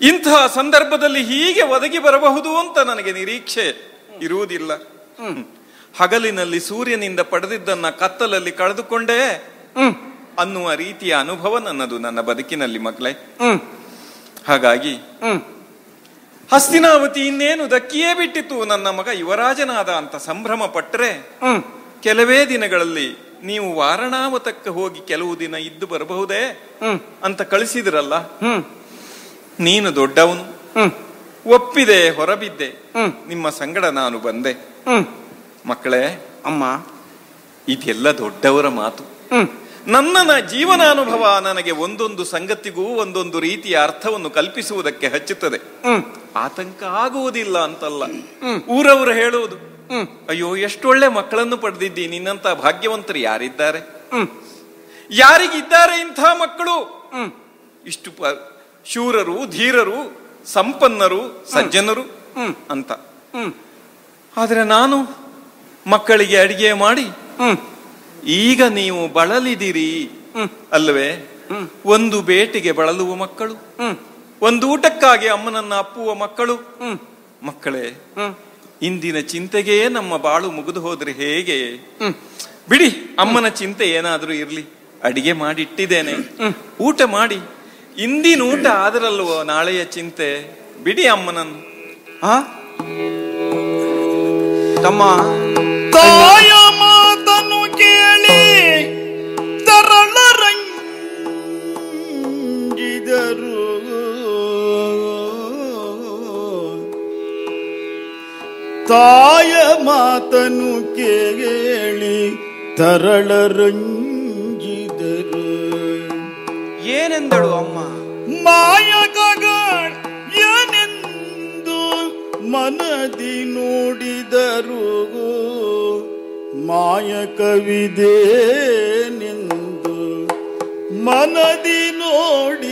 ಇಂತಹ ಸಂದರ್ಭದಲ್ಲಿ ಹೀಗೆ ಒದಗಿ ಬರಬಹುದು ಅಂತ ನನಗೆ ನಿರೀಕ್ಷೆ ಇರುವುದಿಲ್ಲ. ಹಗಲಿನಲ್ಲಿ ಸೂರ್ಯನಿಂದ ಪಡೆದಿದ್ದನ್ನ ಕತ್ತಲಲ್ಲಿ ಕಳೆದುಕೊಂಡೇ. ಅನ್ನುವ ರೀತಿಯ ಅನುಭವ ನನ್ನದು ನನ್ನ ಬದುಕಿನಲ್ಲಿ ಮಕ್ಕಳೇ. ಹ್ಮ್. ಹಾಗಾಗಿ ಹ್ಮ್. ಹಸ್ತಿನಾವತಿ ಇನ್ನೇನು ದಕ್ಕಿಯೇ ಬಿಟ್ಟಿತ್ತು ನನ್ನ ಮಗ ಯುವರಾಜನಾದ ಅಂತ ಸಂಭ್ರಮ ಪಟ್ಟರೆ ಹ್ಮ್. ಕೆಲವೇ ದಿನಗಳಲ್ಲಿ ನೀವು ವಾರಣಾವತಕ್ಕೆ ಹೋಗಿ ಕೆಲವು ದಿನ ಇದ್ದು ಬರಬಹುದೇ? ಹ್ಮ್. ಅಂತ ಕಳಿಸಿದ್ರಲ್ಲ? ಹ್ಮ್. ನೀನು ದೊಡ್ಡವನು. ಹ್ಮ್. ಒಪ್ಪಿದೆ ಹೊರಬಿದ್ದೆ. ಹ್ಮ್. ನಿಮ್ಮ ಸಂಗಡ ನಾನು ಬಂದೆ. ಹ್ಮ್. ಮಕ್ಕಳೇ ಅಮ್ಮ. ಇದೆಲ್ಲ ದೊಡ್ಡವರ ಮಾತು. ಹ್ಮ್. ನನ್ನ ಜೀವನಾನುಭವ ನನಗೆ ಒಂದೊಂದು ಸಂಗತಿಗೂ ಒಂದೊಂದು ರೀತಿಯ ಅರ್ಥವನ್ನು ಕಲ್ಪಿಸುವುದಕ್ಕೆ ಹಚ್ಚುತ್ತದೆ. ಆತಂಕ ಆಗುವುದಿಲ್ಲ ಅಂತಲ್ಲ. ಊರವರು ಹೇಳುವುದು ಹ್ಮ್. ಅಯ್ಯೋ ಎಷ್ಟೊಳ್ಳೆ ಮಕ್ಕಳನ್ನು ಪಡೆದಿದ್ದಿ ನಿನ್ನಂತ ಭಾಗ್ಯವಂತರು ಯಾರಿದ್ದಾರೆ? ಯಾರಿಗಿದ್ದಾರೆ ಇಂಥ ಮಕ್ಕಳು? ಇಷ್ಟು ಶೂರರು ಧೀರರು ಸಂಪನ್ನರು ಸಜ್ಜನರು ಹ್ಮ್. ಅಂತ. ಆದ್ರೆ ನಾನು ಮಕ್ಕಳಿಗೆ ಅಡಿಗೆ ಮಾಡಿ ಹ್ಮ್. ಈಗ ನೀವು ಬಳಲಿದಿರಿ. ಅಲ್ವೇ ಒಂದು ಬೇಟಿಗೆ ಬಳಲುವ ಮಕ್ಕಳು. ಒಂದು ಊಟಕ್ಕಾಗಿ ಅಮ್ಮನನ್ನ ಅಪ್ಪುವ ಮಕ್ಕಳು. ಮಕ್ಕಳೇ ಇಂದಿನ ಚಿಂತೆಗೆ ನಮ್ಮ ಬಾಳು ಮುಗಿದು ಹೋದ್ರೆ ಹೇಗೆ? ಬಿಡಿ ಅಮ್ಮನ ಚಿಂತೆ ಏನಾದ್ರೂ ಇರ್ಲಿ. ಅಡಿಗೆ ಮಾಡಿಟ್ಟಿದ್ದೇನೆ. ಊಟ ಮಾಡಿ. ಇಂದಿನ ಊಟ ಆದರಲ್ವೋ ನಾಳೆಯ ಚಿಂತೆ? ಬಿಡಿ ಅಮ್ಮನನ್ನು. ಹಾ ತಮ್ಮ. ತಾಯ ಮಾತನು ಕೇಳಿ ತರಳರಂಜಿದರು. ಏನೆಂದಳು ಅಮ್ಮ? ಮಾಯ ಏನೆಂದು ಮನದಿ ನೋಡಿದರು? ಮಾಯ ಕವಿದೇನೆಂದು ಮನದಿ ನೋಡಿದರು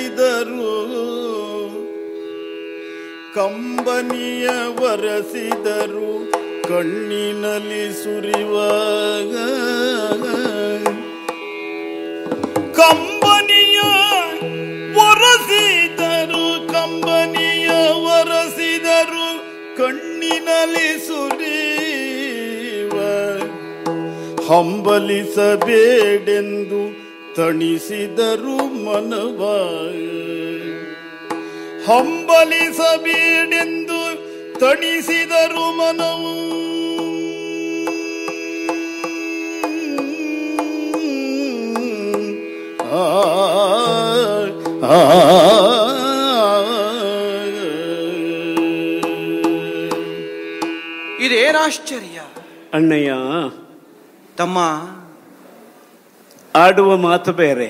ಕಂಬನಿಯ ವರಸಿದರು ಕಣ್ಣಿನಲ್ಲಿ ಸುರಿವಾಗ. ಕಂಬನಿಯ ಒರಸಿದರು ಕಂಬನಿಯ ಒರಸಿದರು ಕಣ್ಣಿನಲ್ಲಿ ಸುರಿವ. ಹಂಬಲಿಸಬೇಡೆಂದು ತಣಿಸಿದರು ಮನವ ಹಂಬಲಿಸಬೇಡೆಂದು ತಣಿಸಿದರು ಮನವು ಇದೇನಾಶ್ಚರ್ಯ ಅಣ್ಣಯ್ಯ ತಮ್ಮ ಆಡುವ ಮಾತು ಬೇರೆ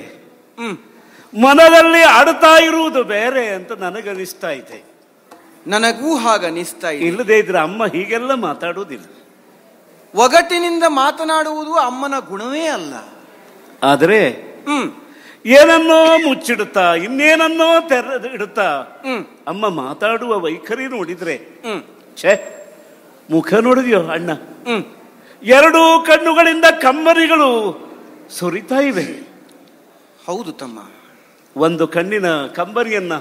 ಮನದಲ್ಲಿ ಆಡ್ತಾ ಇರುವುದು ಬೇರೆ ಅಂತ ನನಗನಿಸ್ತಾ ಇದೆ ನನಗೂ ಹಾಗನಿಸ್ತಾ ಇದೆ. ಇಲ್ಲದೆ ಇದ್ರೆ ಅಮ್ಮ ಹೀಗೆಲ್ಲ ಮಾತಾಡುವುದಿಲ್ಲ ಒಗಟಿನಿಂದ ಮಾತನಾಡುವುದು ಅಮ್ಮನ ಗುಣವೇ ಅಲ್ಲ. ಆದರೆ ಹ್ಮ್. ಏನನ್ನೋ ಮುಚ್ಚಿಡುತ್ತಾ ಇನ್ನೇನನ್ನೋ ತೆರೆದು ಇಡುತ್ತಾ ಹ್ಮ್. ಅಮ್ಮ ಮಾತಾಡುವ ವೈಖರಿ ನೋಡಿದ್ರೆ ಹ್ಮ್. ಛೇ ಮುಖ ನೋಡಿದ್ಯೋ ಅಣ್ಣ? ಹ್ಮ್. ಎರಡು ಕಣ್ಣುಗಳಿಂದ ಕಂಬರಿಗಳು ಸುರಿತಾ ಇವೆ. ಹೌದು ತಮ್ಮ. ಒಂದು ಕಣ್ಣಿನ ಕಂಬರಿಯನ್ನ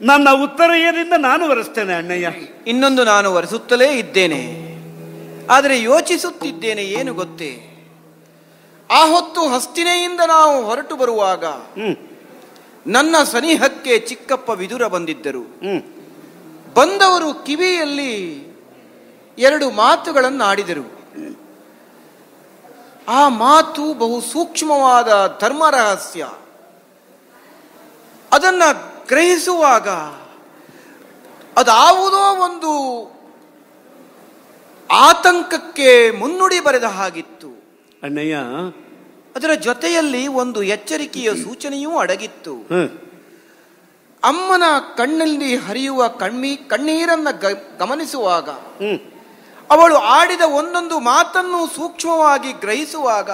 ನನ್ನ ಉತ್ತರ ಏನಿಂದ ನಾನು ಒರೆಸ್ತೇನೆ ಅಣ್ಣಯ್ಯ. ಇನ್ನೊಂದು ನಾನು ಒರೆಸುತ್ತಲೇ ಇದ್ದೇನೆ. ಆದರೆ ಯೋಚಿಸುತ್ತಿದ್ದೇನೆ ಏನು ಗೊತ್ತೇ? ಆ ಹೊತ್ತು ಹಸ್ತಿನೆಯಿಂದ ನಾವು ಹೊರಟು ಬರುವಾಗ ನನ್ನ ಸನಿಹಕ್ಕೆ ಚಿಕ್ಕಪ್ಪ ವಿದುರ ಬಂದಿದ್ದರು. ಬಂದವರು ಕಿವಿಯಲ್ಲಿ ಎರಡು ಮಾತುಗಳನ್ನು ಆಡಿದರು ಆ ಮಾತು ಬಹು ಸೂಕ್ಷ್ಮವಾದ ಧರ್ಮ ರಹಸ್ಯ ಅದನ್ನ ಗ್ರಹಿಸುವಾಗ ಅದಾವುದೋ ಒಂದು ಆತಂಕಕ್ಕೆ ಮುನ್ನುಡಿ ಬರೆದ ಹಾಗಿತ್ತು. ಅಣ್ಣಯ್ಯ. ಅದರ ಜೊತೆಯಲ್ಲಿ ಒಂದು ಎಚ್ಚರಿಕೆಯ ಸೂಚನೆಯೂ ಅಡಗಿತ್ತು. ಅಮ್ಮನ ಕಣ್ಣಲ್ಲಿ ಹರಿಯುವ ಕಣ್ಣಿ ಕಣ್ಣೀರನ್ನ ಗಮನಿಸುವಾಗ ಅವಳು ಆಡಿದ ಒಂದೊಂದು ಮಾತನ್ನು ಸೂಕ್ಷ್ಮವಾಗಿ ಗ್ರಹಿಸುವಾಗ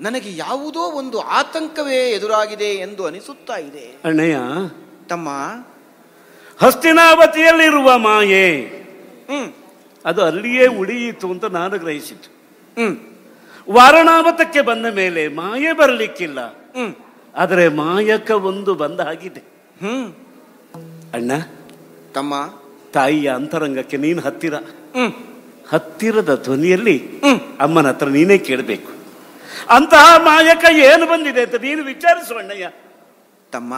ನನಗೆ ಯಾವುದೋ ಒಂದು ಆತಂಕವೇ ಎದುರಾಗಿದೆ ಎಂದು ಅನಿಸುತ್ತಾ ಇದೆ. ಅಣ್ಣಯ್ಯ ತಮ್ಮ ಹಸ್ತಿನಾವತಿಯಲ್ಲಿರುವ ಮಾಯೆ ಹ್ಮ್. ಅದು ಅಲ್ಲಿಯೇ ಉಳಿಯಿತು ಅಂತ ನಾನು ಗ್ರಹಿಸಿತು ಹ್ಮ್. ವಾರಣಾವತಕ್ಕೆ ಬಂದ ಮೇಲೆ ಮಾಯೆ ಬರಲಿಕ್ಕಿಲ್ಲ. ಹ್ಮ್. ಆದರೆ ಮಾಯಕ ಒಂದು ಬಂದ ಆಗಿದೆ ಹ್ಮ್. ಅಣ್ಣ ತಮ್ಮ. ತಾಯಿಯ ಅಂತರಂಗಕ್ಕೆ ನೀನು ಹತ್ತಿರ. ಹತ್ತಿರದ ಧ್ವನಿಯಲ್ಲಿ. ಅಮ್ಮನ ಹತ್ರ ನೀನೇ ಕೇಳಬೇಕು. ಅಂತಹ ಮಾಯಕ ಏನು ಬಂದಿದೆ ಅಂತ ನೀನು ವಿಚಾರಿಸು ಅಣ್ಣಯ್ಯ. ತಮ್ಮ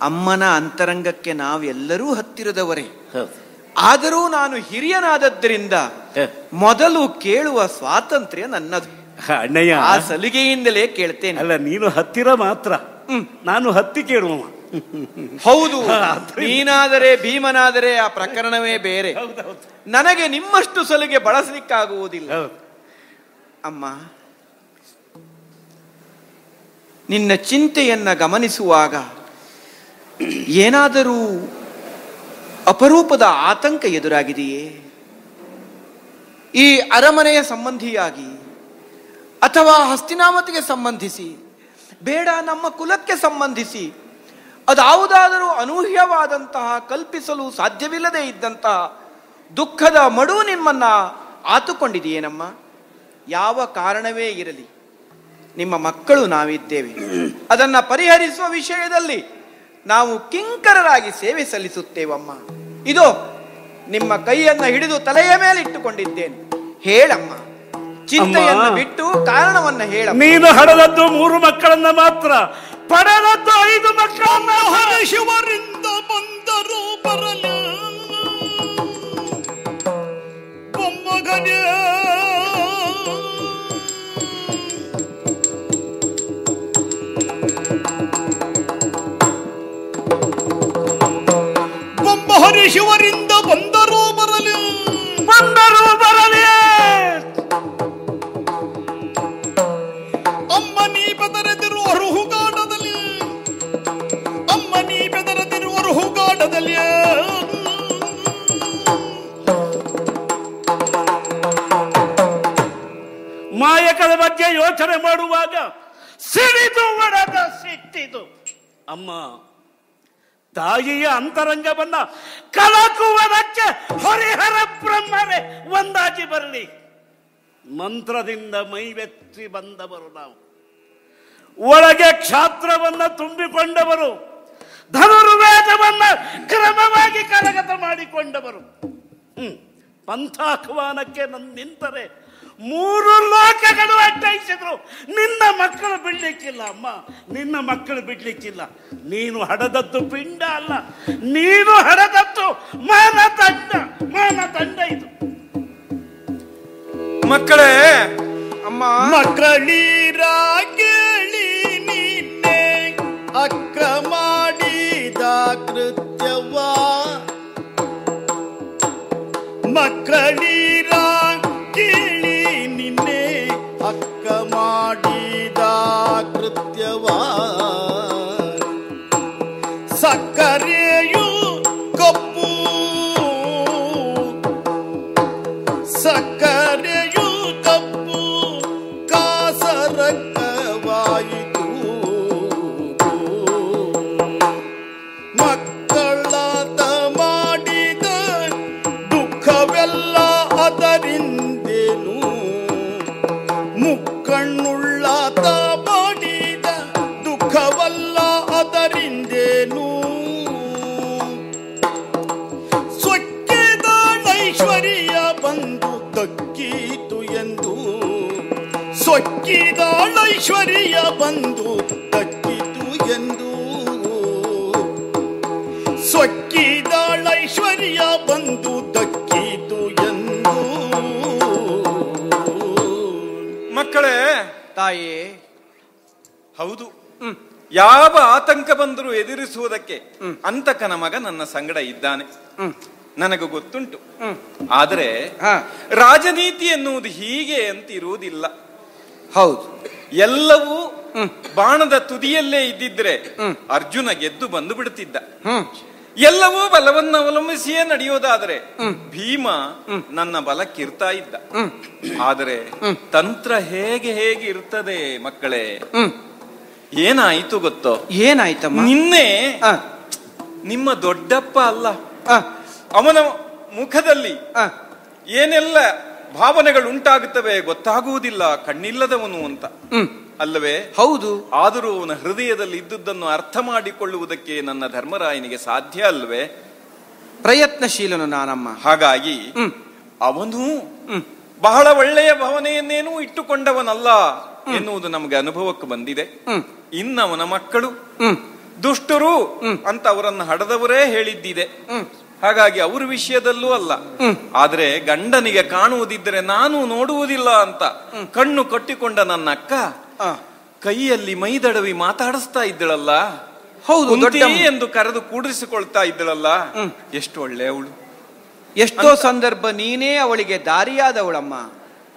ಅಮ್ಮನ ಅಂತರಂಗಕ್ಕೆ ನಾವೆಲ್ಲರೂ ಹತ್ತಿರದವರೇ. ಹೌದು. ಆದರೂ ನಾನು ಹಿರಿಯನಾದದ್ದರಿಂದ ಮೊದಲು ಕೇಳುವ ಸ್ವಾತಂತ್ರ್ಯ ನನ್ನದು. ಅಣ್ಣಯ್ಯ. ಆ ಸಲಿಗೆಯಿಂದಲೇ ಕೇಳ್ತೇನೆ. ಅಲ್ಲ ನೀನು ಹತ್ತಿರ ಮಾತ್ರ. ನಾನು ಹತ್ತಿ ಕೇಳುವ ಹೌದು. ನೀನಾದರೆ ಭೀಮನಾದರೆ ಆ ಪ್ರಕರಣವೇ ಬೇರೆ. ನನಗೆ ನಿಮ್ಮಷ್ಟು ಸಲಿಗೆ ಬಳಸಲಿಕ್ಕಾಗುವುದಿಲ್ಲ. ಅಮ್ಮ ನಿನ್ನ ಚಿಂತೆಯನ್ನು ಗಮನಿಸುವಾಗ ಏನಾದರೂ ಅಪರೂಪದ ಆತಂಕ ಎದುರಾಗಿದೆಯೇ? ಈ ಅರಮನೆಯ ಸಂಬಂಧಿಯಾಗಿ ಅಥವಾ ಹಸ್ತಿನಾಮತಿಗೆ ಸಂಬಂಧಿಸಿ, ಬೇಡ ನಮ್ಮ ಕುಲಕ್ಕೆ ಸಂಬಂಧಿಸಿ, ಅದಾವುದಾದರೂ ಅನೂಹ್ಯವಾದಂತಹ ಕಲ್ಪಿಸಲು ಸಾಧ್ಯವಿಲ್ಲದೆ ಇದ್ದಂತಹ ದುಃಖದ ಮಡು ನಿಮ್ಮನ್ನ ಆತುಕೊಂಡಿದೆಯೇನಮ್ಮ? ಯಾವ ಕಾರಣವೇ ಇರಲಿ. ನಿಮ್ಮ ಮಕ್ಕಳು ನಾವಿದ್ದೇವೆ. ಅದನ್ನ ಪರಿಹರಿಸುವ ವಿಷಯದಲ್ಲಿ ನಾವು ಕಿಂಕರರಾಗಿ ಸೇವೆ ಸಲ್ಲಿಸುತ್ತೇವಮ್ಮ. ಇದು ನಿಮ್ಮ ಕೈಯನ್ನ ಹಿಡಿದು ತಲೆಯ ಮೇಲೆ ಇಟ್ಟುಕೊಂಡಿದ್ದೇನೆ. ಹೇಳಮ್ಮ. ಚಿಂತೆಯನ್ನು ಬಿಟ್ಟು ಕಾರಣವನ್ನ ಹೇಳ ನೀನು ಹಡದದ್ದು ಮೂರು ಮಕ್ಕಳನ್ನ ಮಾತ್ರ. ಪಡೆದದ್ದು ಐದು ಮಕ್ಕಳನ್ನ ಶಿವರಿಂದ ಬಂದರು ಬರಲು. ಶಿವರಿಂದ ಬಂದರೂ ಬರಲು. ಬಂದರೂ ಬರಲಿ. ಅಮ್ಮ ನೀ ಬೆದರೆದಿರುವ ರುಹುಗಾಡದಲ್ಲಿ ಅಮ್ಮ ನೀ ಬೆದರೆದಿರುವ ರುಹುಗಾಡದಲ್ಲಿ ಮಾಯಕದ ಬಗ್ಗೆ ಯೋಚನೆ ಮಾಡುವಾಗ ಸಿಡಿದು ಒಡೆದ ಸಿಟ್ಟಿದು. ಅಮ್ಮ ತಾಯಿಯ ಅಂತರಂಗವನ್ನ ಕಲಕುವುದಕ್ಕೆ ಹರಿಹರ ಬ್ರಹ್ಮರೇ ಒಂದಾಗಿ ಬರಲಿ. ಮಂತ್ರದಿಂದ ಮೈವೆತ್ತಿ ಬಂದವರು ನಾವು. ಒಳಗೆ ಕ್ಷಾತ್ರವನ್ನ ತುಂಬಿಕೊಂಡವರು. ಧನುರ್ವೇದವನ್ನ ಕ್ರಮವಾಗಿ ಕರಗತ ಮಾಡಿಕೊಂಡವರು. ಹ್ಮ್, ಪಂಥಾಹ್ವಾನಕ್ಕೆ ನನ್ನ ನಿಂತರೆ ಮೂರು ಲೋಕಗಳು ಅಡ್ಡಾಯಿಸಿದ್ರು. ನಿನ್ನ ಮಕ್ಕಳು ಬಿಡ್ಲಿಕ್ಕಿಲ್ಲ ಅಮ್ಮ. ನಿನ್ನ ಮಕ್ಕಳು ಬಿಡ್ಲಿಕ್ಕಿಲ್ಲ. ನೀನು ಹಡದದ್ದು ಪಿಂಡ ಅಲ್ಲ. ನೀನು ಹಡದದ್ದು ಮಾನದಂಡ. ಮಾನದಂಡ ಇದು. ಮಕ್ಕಳೇ ಅಮ್ಮ. ಮಕ್ಕಳೀರಾಗಿ ಕೇಳಿ ನಿನ್ನೆ ಅಕ್ಕ ಮಾಡಿ ಕೃತ್ಯವ ಮಕ್ಕಳೀರ त्य ಸೊಕ್ಕಿದಾಳೈಶ್ವರ್ಯ ಬಂದು ತಕ್ಕಿತು ಎಂದು. ಸೊಕ್ಕಿದಾಳೈಶ್ವರ್ಯ ಬಂದು ದಕ್ಕಿತು ಎಂದು. ಮಕ್ಕಳೇ ತಾಯೇ ಹೌದು. ಯಾವ ಆತಂಕ ಬಂದರೂ ಎದುರಿಸುವುದಕ್ಕೆ ಅಂತಕನ ಮಗ ನನ್ನ ಸಂಗಡ ಇದ್ದಾನೆ. ನನಗೆ ಗೊತ್ತುಂಟು. ಆದರೆ ಹಾ. ರಾಜನೀತಿ ಎನ್ನುವುದು ಹೀಗೆ ಅಂತ ಇರುವುದಿಲ್ಲ ಹೌದು. ಎಲ್ಲವೂ ಬಾಣದ ತುದಿಯಲ್ಲೇ ಇದ್ದಿದ್ರೆ ಅರ್ಜುನ ಗೆದ್ದು ಬಂದು ಬಿಡುತ್ತಿದ್ದ ಎಲ್ಲವೂ ಬಲವನ್ನು ಅವಲಂಬಿಸಿಯೇ ನಡೆಯೋದಾದರೆ ಭೀಮ ನನ್ನ ಬಲಕ್ಕಿರ್ತಾ ಇದ್ದ. ಆದರೆ ತಂತ್ರ ಹೇಗೆ ಹೇಗೆ ಇರ್ತದೆ ಮಕ್ಕಳೇ? ಏನಾಯ್ತು ಏನಾಯಿತು ಗೊತ್ತೋ? ಏನಾಯ್ತಮ್ಮ? ನಿನ್ನೆ ನಿಮ್ಮ ದೊಡ್ಡಪ್ಪ ಅಲ್ಲ. ಅವನ ಮುಖದಲ್ಲಿ ಏನೆಲ್ಲ ಭಾವನೆಗಳು ಉಂಟಾಗುತ್ತವೆ ಗೊತ್ತಾಗುವುದಿಲ್ಲ ಕಣ್ಣಿಲ್ಲದವನು ಅಂತ. ಅಲ್ಲವೇ? ಹೌದು. ಆದರೂ ಅವನ ಹೃದಯದಲ್ಲಿ ಇದ್ದುದನ್ನು ಅರ್ಥ ಮಾಡಿಕೊಳ್ಳುವುದಕ್ಕೆ ನನ್ನ ಧರ್ಮರಾಯನಿಗೆ ಸಾಧ್ಯ ಅಲ್ವೇ? ಪ್ರಯತ್ನಶೀಲನು ನಾನಮ್ಮ. ಹಾಗಾಗಿ ಅವನು ಬಹಳ ಒಳ್ಳೆಯ ಭಾವನೆಯನ್ನೇನೂ ಇಟ್ಟುಕೊಂಡವನಲ್ಲ ಎನ್ನುವುದು ನಮಗೆ ಅನುಭವಕ್ಕೆ ಬಂದಿದೆ. ಇನ್ನವನ ಮಕ್ಕಳು ದುಷ್ಟರು ಅಂತ ಅವರನ್ನು ಹಡದವರೇ ಹೇಳಿದ್ದಿದೆ. ಹಾಗಾಗಿ ಅವ್ರ ವಿಷಯದಲ್ಲೂ ಅಲ್ಲ. ಆದ್ರೆ ಗಂಡನಿಗೆ ಕಾಣುವುದಿದ್ರೆ ನಾನು ನೋಡುವುದಿಲ್ಲ ಅಂತ ಕಣ್ಣು ಕಟ್ಟಿಕೊಂಡ ನನ್ನ ಅಕ್ಕ ಕೈಯಲ್ಲಿ ಮೈದಡವಿ ಮಾತಾಡಿಸ್ತಾ ಇದ್ದಳಲ್ಲ. ಹೌದು ಎಂದು ಕರೆದು ಕೂಡಿಸಿಕೊಳ್ತಾ ಇದ್ದಳಲ್ಲ. ಎಷ್ಟು ಒಳ್ಳೆಯವಳು. ಎಷ್ಟೋ ಸಂದರ್ಭ ನೀನೇ ಅವಳಿಗೆ ದಾರಿಯಾದವಳಮ್ಮ.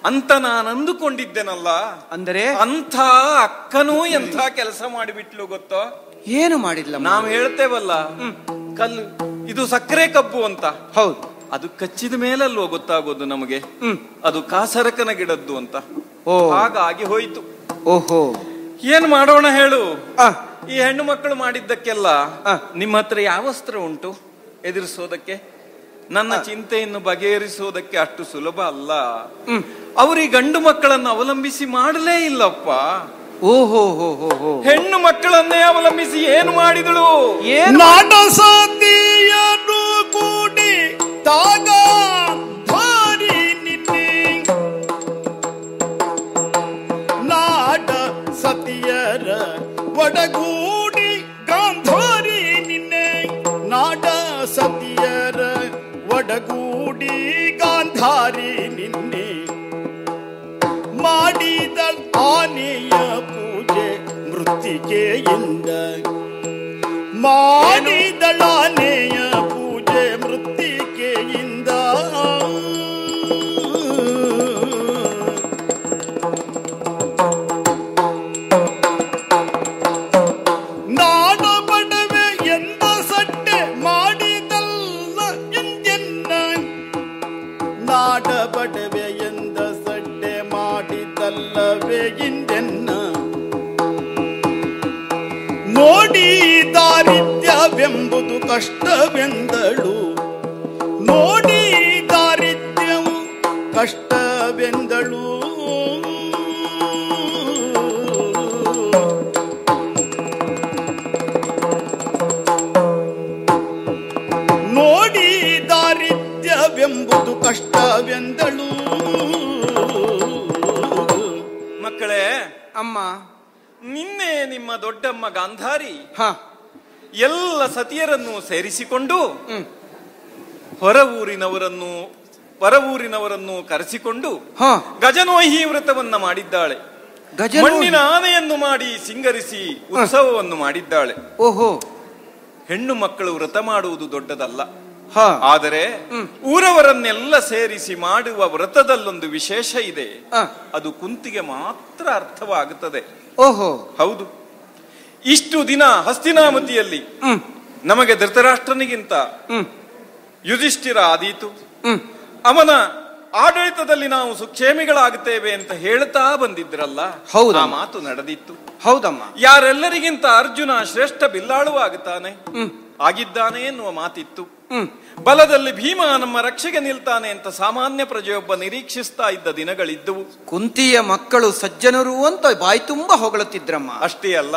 ಅಂತ ನಾನು ಅಂದುಕೊಂಡಿದ್ದೇನಲ್ಲ. ಅಂದರೆ? ಅಂಥ ಅಕ್ಕನೂ ಎಂಥ ಕೆಲಸ ಮಾಡಿಬಿಟ್ಲು ಗೊತ್ತೋ? ಏನು ಮಾಡಿಲ್ಲ ನಾವು ಹೇಳ್ತೇವಲ್ಲ. ಕಲ್ಲು ಇದು ಸಕ್ಕರೆ ಕಬ್ಬು ಅಂತ. ಹೌದು. ಅದು ಕಚ್ಚಿದ ಮೇಲಲ್ವ ಗೊತ್ತಾಗೋದು ನಮಗೆ. ಅದು ಕಾಸರಕನ ಗಿಡದ್ದು ಅಂತ. ಓ. ಹಾಗಾಗಿ ಹೋಯ್ತು. ಓಹೋ. ಏನ್ ಮಾಡೋಣ ಹೇಳು? ಈ ಹೆಣ್ಣು ಮಕ್ಕಳು ಮಾಡಿದ್ದಕ್ಕೆಲ್ಲ. ನಿಮ್ಮ ಹತ್ರ ಯಾವ ಅಸ್ತ್ರ ಉಂಟು ಎದುರಿಸೋದಕ್ಕೆ? ನನ್ನ ಚಿಂತೆಯನ್ನು ಬಗೆಹರಿಸೋದಕ್ಕೆ ಅಷ್ಟು ಸುಲಭ ಅಲ್ಲ. ಅವ್ರಿಗೆ ಗಂಡು ಮಕ್ಕಳನ್ನು ಅವಲಂಬಿಸಿ ಮಾಡಲೇ ಇಲ್ಲಪ್ಪ. ಓಹೋ ಹೋ ಹೋ ಹೋ ಹೆಣ್ಣು ಮಕ್ಕಳನ್ನೇ ಅವಲಂಬಿಸಿ ಏನು ಮಾಡಿದಳು? ಏನು ನಾಡ ಸಾತಿಯನ್ನು ಕೂಡಿ ತಾಗ ನಿನ್ನೆ. ನಾಟ ಸತಿಯರ ಒಡಗೂಡಿ ಗಾಂಧಾರಿ ನಿನ್ನೆ. ನಾಡ ಸತಿಯರ ಒಡಗೂಡಿ ಗಾಂಧಾರಿ ಮಾಡಿದ ಆನೆಯ ಪೂಜೆ ಮೃತ್ತಿಕೆಯಿಂದ ಮಾಡಿದಳಾನೆಯ ಪೂಜೆ ಮೃತ್ತಿಕೆಯಿಂದ ದಾರಿದ್ರ್ಯವೆಂಬುದು ಕಷ್ಟವೆಂದಳು. ನೋಡಿ ದಾರಿದ್ರ್ಯವು ಕಷ್ಟವೆಂದಳು. ನೋಡಿ ದಾರಿದ್ರ್ಯವೆಂಬುದು ಕಷ್ಟವೆಂದಳು. ಮಕ್ಕಳೇ ಅಮ್ಮ ನಿನ್ನೆ ನಿಮ್ಮ ದೊಡ್ಡಮ್ಮ ಗಾಂಧಾರಿ ಹ. ಎಲ್ಲ ಸತಿಯರನ್ನು ಸೇರಿಸಿಕೊಂಡು ಹೊರ ಊರಿನವರನ್ನು ಹೊರ ಊರಿನವರನ್ನು ಕರೆಸಿಕೊಂಡು ಗಜನೋಹಿ ವ್ರತವನ್ನ ಮಾಡಿದ್ದಾಳೆ. ಗಜ ಮಣ್ಣಿನ ಆನೆಯನ್ನು ಮಾಡಿ ಸಿಂಗರಿಸಿ ಉತ್ಸವವನ್ನು ಮಾಡಿದ್ದಾಳೆ. ಓಹೋ. ಹೆಣ್ಣು ಮಕ್ಕಳು ವ್ರತ ಮಾಡುವುದು ದೊಡ್ಡದಲ್ಲ. ಆದರೆ ಊರವರನ್ನೆಲ್ಲ ಸೇರಿಸಿ ಮಾಡುವ ವ್ರತದಲ್ಲೊಂದು ವಿಶೇಷ ಇದೆ. ಅದು ಕುಂತಿಗೆ ಮಾತ್ರ ಅರ್ಥವಾಗುತ್ತದೆ. ಓಹೋ. ಹೌದು. ಇಷ್ಟು ದಿನ ಹಸ್ತಿನಾಮತಿಯಲ್ಲಿ ಹ್ಮ್. ನಮಗೆ ಧೃತರಾಷ್ಟ್ರನಿಗಿಂತ ಯುಧಿಷ್ಠಿರ ಆದೀತು. ಅವನ ಆಡಳಿತದಲ್ಲಿ ನಾವು ಸುಕ್ಷೇಮಿಗಳಾಗುತ್ತೇವೆ ಅಂತ ಹೇಳ್ತಾ ಬಂದಿದ್ರಲ್ಲ ಹೌದು. ಆ ಮಾತು ನಡೆದಿತ್ತು. ಹೌದಮ್ಮ. ಯಾರೆಲ್ಲರಿಗಿಂತ ಅರ್ಜುನ ಶ್ರೇಷ್ಠ ಬಿಲ್ಲಾಳು ಆಗುತ್ತಾನೆ ಆಗಿದ್ದಾನೆ ಎನ್ನುವ ಮಾತಿತ್ತು. ಹ್ಮ್. ಬಲದಲ್ಲಿ ಭೀಮ ನಮ್ಮ ರಕ್ಷೆಗೆ ನಿಲ್ತಾನೆ ಅಂತ ಸಾಮಾನ್ಯ ಪ್ರಜೆಯೊಬ್ಬ ನಿರೀಕ್ಷಿಸ್ತಾ ಇದ್ದ ದಿನಗಳಿದ್ದವು. ಕುಂತಿಯ ಮಕ್ಕಳು ಸಜ್ಜನರು ಅಂತ ಬಾಯಿ ತುಂಬಾ ಹೊಗಳುತ್ತಿದ್ರಮ್ಮ. ಅಷ್ಟೇ ಅಲ್ಲ.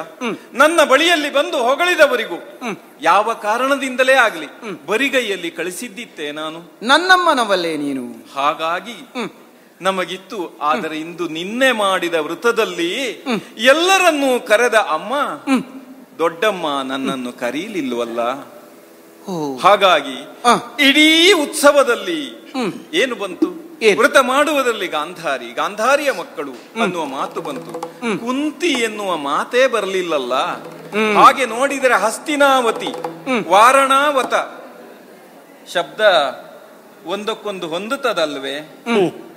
ನನ್ನ ಬಳಿಯಲ್ಲಿ ಬಂದು ಹೊಗಳಿದವರಿಗೂ. ಯಾವ ಕಾರಣದಿಂದಲೇ ಆಗ್ಲಿ ಬರಿಗೈಯಲ್ಲಿ ಕಳಿಸಿದ್ದಿತ್ತೆ ನಾನು. ನನ್ನಮ್ಮನವಲ್ಲೇ ನೀನು. ಹಾಗಾಗಿ ನಮಗಿತ್ತು ಆದರೆ ಇಂದು ನಿನ್ನೆ ಮಾಡಿದ ವೃತದಲ್ಲಿ ಎಲ್ಲರನ್ನೂ ಕರೆದ ಅಮ್ಮ ದೊಡ್ಡಮ್ಮ ನನ್ನನ್ನು ಕರೀಲಿಲ್ವಲ್ಲ ಹಾಗಾಗಿ. ಇಡೀ ಉತ್ಸವದಲ್ಲಿ ಏನು ಬಂತು? ವ್ರತ ಮಾಡುವುದರಲ್ಲಿ ಗಾಂಧಾರಿ ಗಾಂಧಾರಿಯ ಮಕ್ಕಳು ಅನ್ನುವ ಮಾತು ಬಂತು. ಕುಂತಿ ಎನ್ನುವ ಮಾತೇ ಬರಲಿಲ್ಲಲ್ಲ? ಹಾಗೆ ನೋಡಿದರೆ ಹಸ್ತಿನಾವತಿ ವಾರಣಾವತ. ಶಬ್ದ ಒಂದಕ್ಕೊಂದು ಹೊಂದುತ್ತದಲ್ವೇ?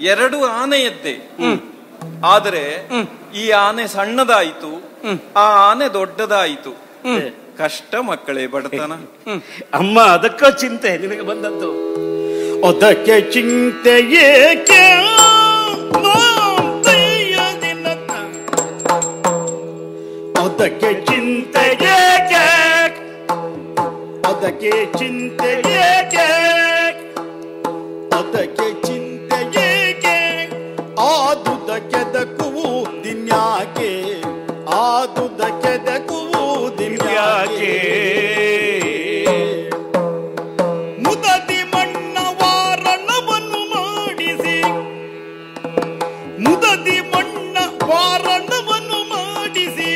ಎರಡು ಆನೆಯದ್ದೇ. ಆದರೆ ಈ ಆನೆ ಸಣ್ಣದಾಯಿತು ಆ ಆನೆ ದೊಡ್ಡದಾಯಿತು. ಕಷ್ಟ ಮಕ್ಕಳೇ ಬಡತನ. ಅಮ್ಮ ಅದಕ್ಕ ಚಿಂತೆ ನಿನಗೆ ಬಂದದ್ದು. ಅದಕ್ಕೆ ಚಿಂತೆ ಏಕೆ. ಅದಕ್ಕೆ ಚಿಂತೆ ಏಕೆ? ಅದಕ್ಕೆ ಚಿಂತೆ ಏಕೆ? ಅದಕ್ಕೆ ಆದುದ ಕೆದಕುವು ದಿನ್ಯಾಕೆ, ಆದುದ ಕೆದಕುವು ದಿನ್ಯಾಕೆ. ಮುದದಿ ಮಣ್ಣ ವಾರಣವನ್ನು ಮಾಡಿಸಿ, ಮುದದಿ ಮಣ್ಣ ವಾರಣವನ್ನು ಮಾಡಿಸಿ,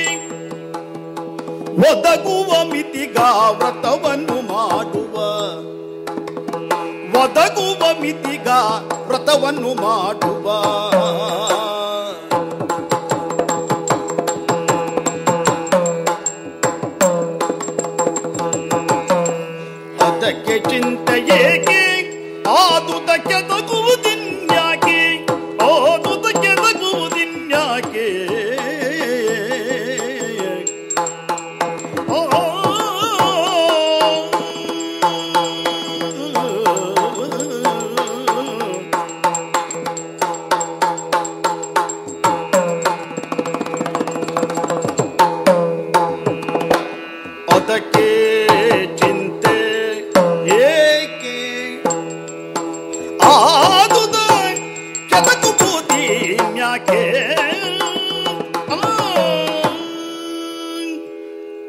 ಒದಗುವ ಮಿತಿಗ ವ್ರತವನ್ನು ಮಾಡುವ, ಒದಗುವ ಮಿತಿಗ ವ್ರತವನ್ನು ಮಾಡುವ. ಅದಕ್ಕೆ ಚಿಂತೆ ಏಕೆ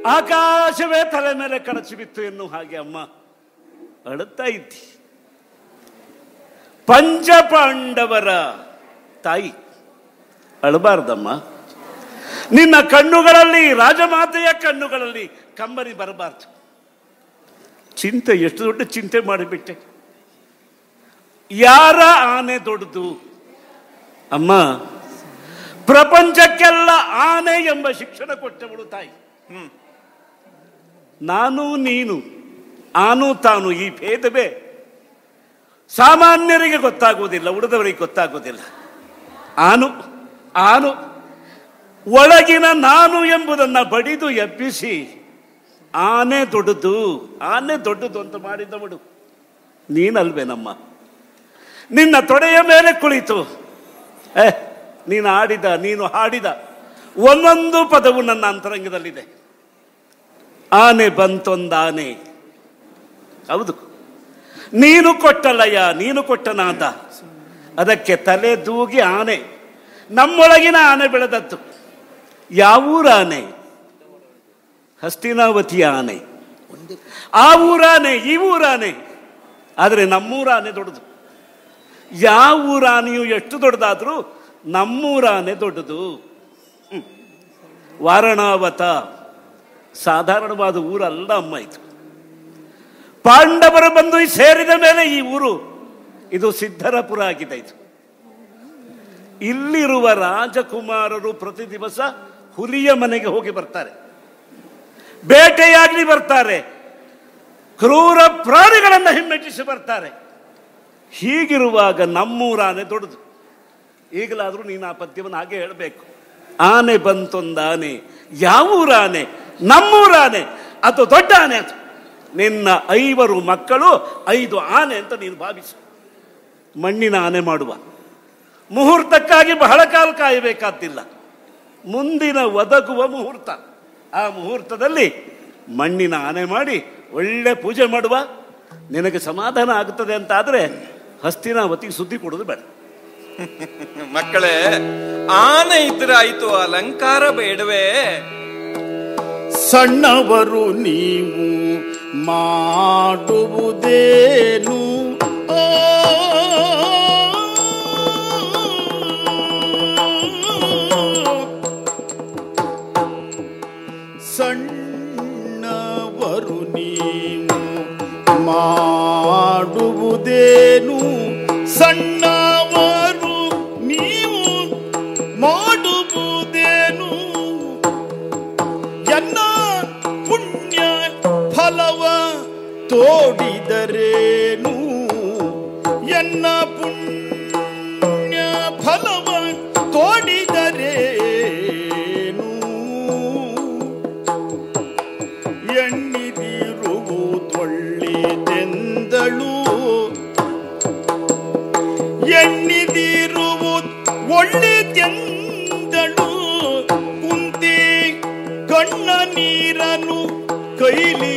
ಆಕಾಶವೇ ತಲೆ ಮೇಲೆ ಕಳಚಿ ಬಿತ್ತು ಎನ್ನು ಹಾಗೆ ಅಮ್ಮ ಅಳುತ್ತಾ ಇದ್ದಿ. ಪಂಚಪಾಂಡವರ ತಾಯಿ, ಅಳಬಾರ್ದಮ್ಮ. ನಿನ್ನ ಕಣ್ಣುಗಳಲ್ಲಿ, ರಾಜಮಾತೆಯ ಕಣ್ಣುಗಳಲ್ಲಿ ಕಂಬರಿ ಬರಬಾರ್ದು. ಚಿಂತೆ, ಎಷ್ಟು ದೊಡ್ಡ ಚಿಂತೆ ಮಾಡಿಬಿಟ್ಟೆ. ಯಾರ ಆನೆ ದೊಡ್ಡದು? ಅಮ್ಮ, ಪ್ರಪಂಚಕ್ಕೆಲ್ಲ ಆನೆ ಎಂಬ ಶಿಕ್ಷಣ ಕೊಟ್ಟವಳು ತಾಯಿ. ನಾನು ನೀನು, ಆನು ತಾನು ಈ ಭೇದವೇ. ಸಾಮಾನ್ಯರಿಗೆ ಗೊತ್ತಾಗುವುದಿಲ್ಲ, ಉಳಿದವರಿಗೆ ಗೊತ್ತಾಗುವುದಿಲ್ಲ. ಆನು ಆನು, ಒಳಗಿನ ನಾನು ಎಂಬುದನ್ನ ಬಡಿದು ಎಬ್ಬಿಸಿ, ಆನೆ ದೊಡ್ಡದು ಆನೆ ದೊಡ್ಡದು ಅಂತ ಮಾಡಿದವಳು. ನೀನಲ್ವೇನಮ್ಮ ನಿನ್ನ ತೊಡೆಯ ಮೇಲೆ ಕುಳಿತು. ಏ, ನೀನು ಆಡಿದ, ನೀನು ಹಾಡಿದ, ಒಂದೊಂದು ಪದವು ನನ್ನ ಅಂತರಂಗದಲ್ಲಿದೆ. ಆನೆ ಬಂತೊಂದಾನೆ. ಹೌದು. ನೀನು ಕೊಟ್ಟಲಯ್ಯ ನೀನು ಕೊಟ್ಟನಾದ. ಅದಕ್ಕೆ ತಲೆ ದೂಗಿ ಆನೆ. ನಮ್ಮೊಳಗಿನ ಆನೆ ಬೆಳೆದದ್ದು. ಯಾವೂರ ಆನೆ ಹಸ್ತಿನಾವತಿಯ ಆನೆ. ಆ ಊರಾನೆ, ಈ ಊರಾನೆ. ಆದರೆ ನಮ್ಮೂರ ಆನೆ ದೊಡ್ಡದು. ಯಾವ ಊರ ಆನೆಯು ಎಷ್ಟು ದೊಡ್ಡದಾದರೂ ನಮ್ಮೂರಾನೆ ದೊಡ್ಡದು. ವಾರಣಾವತ. ಸಾಧಾರಣವಾದ ಊರಲ್ಲ ಅಮ್ಮ ಇದು. ಪಾಂಡವರು ಬಂದು ಸೇರಿದ ಮೇಲೆ ಈ ಊರು, ಇದು ಸಿದ್ಧರಪುರ ಆಗಿದೆ ಇದು. ಇಲ್ಲಿರುವ ರಾಜಕುಮಾರರು ಪ್ರತಿ ದಿವಸ ಹುಲಿಯ ಮನೆಗೆ ಹೋಗಿ ಬರ್ತಾರೆ. ಬೇಟೆಯಾಗಲಿ ಬರ್ತಾರೆ. ಕ್ರೂರ ಪ್ರಾಣಿಗಳನ್ನ ಹಿಮ್ಮೆಟ್ಟಿಸಿ ಬರ್ತಾರೆ. ಹೀಗಿರುವಾಗ ನಮ್ಮೂರಾನೆ ದೊಡ್ಡದು. ಈಗಲಾದ್ರೂ ನೀನು ಆ ಪದ್ಯವನ್ನು ಹಾಗೆ ಹೇಳಬೇಕು. ಆನೆ ಬಂತೊಂದು ಆನೆ ಯಾವ ಊರಾನೆ ನಮ್ಮೂರಾನೆ ಅದು ದೊಡ್ಡ ಆನೆ ಅದು. ನಿನ್ನ ಐವರು ಮಕ್ಕಳು ಐದು ಆನೆ ಅಂತ ನೀನು ಭಾವಿಸು. ಮಣ್ಣಿನ ಆನೆ ಮಾಡುವ. ಮುಹೂರ್ತಕ್ಕಾಗಿ ಬಹಳ ಕಾಲ ಕಾಯಬೇಕಾದ್ದಿಲ್ಲ. ಮುಂದಿನ ಒದಗುವ ಮುಹೂರ್ತ. ಆ ಮುಹೂರ್ತದಲ್ಲಿ ಮಣ್ಣಿನ ಆನೆ ಮಾಡಿ ಒಳ್ಳೆ ಪೂಜೆ ಮಾಡುವ. ನಿನಗೆ ಸಮಾಧಾನ ಆಗುತ್ತದೆ ಅಂತ ಹಸ್ತಿನ ಹಸ್ತಿನಾವತಿಗೆ ಸುದ್ದಿ ಕೊಡೋದು ಬೇಡ. ಮಕ್ಕಳೇ, ಆನೆ ಇದ್ರೆ ಆಯ್ತು, ಅಲಂಕಾರ ಬೇಡವೇ. ಸಣ್ಣವರು ನೀವು ಮಾಡುವುದೇನು? ಸಣ್ಣವರು ನೀವು ಮಾಡುವುದೇನು? ಸಣ್ಣವರು ನೀವು ಮಾಡುವುದೇನು ತೋಡಿದರೇನು ಎನ್ನ ಪುಣ್ಯ ಫಲವ ತೋಡಿದರೇನು ಎಣ್ಣಿದಿರುವುದೊಳ್ಳಿದೆಂದಳು ಎಣ್ಣಿದಿರುವುದು ಒಳ್ಳೆದೆಂದಳು ಕುಂತಿ ಕಣ್ಣ ನೀರನು ಕೈಲಿ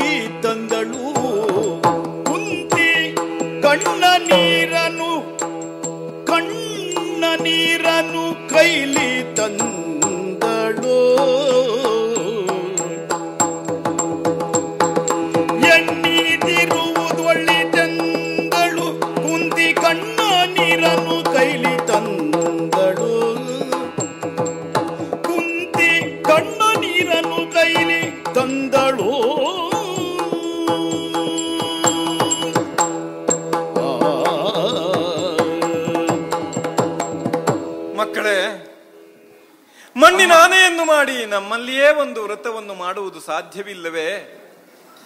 ಮಾಡಿ ನಮ್ಮಲ್ಲಿಯೇ ಒಂದು ವ್ರತವನ್ನು ಮಾಡುವುದು ಸಾಧ್ಯವಿಲ್ಲವೇ?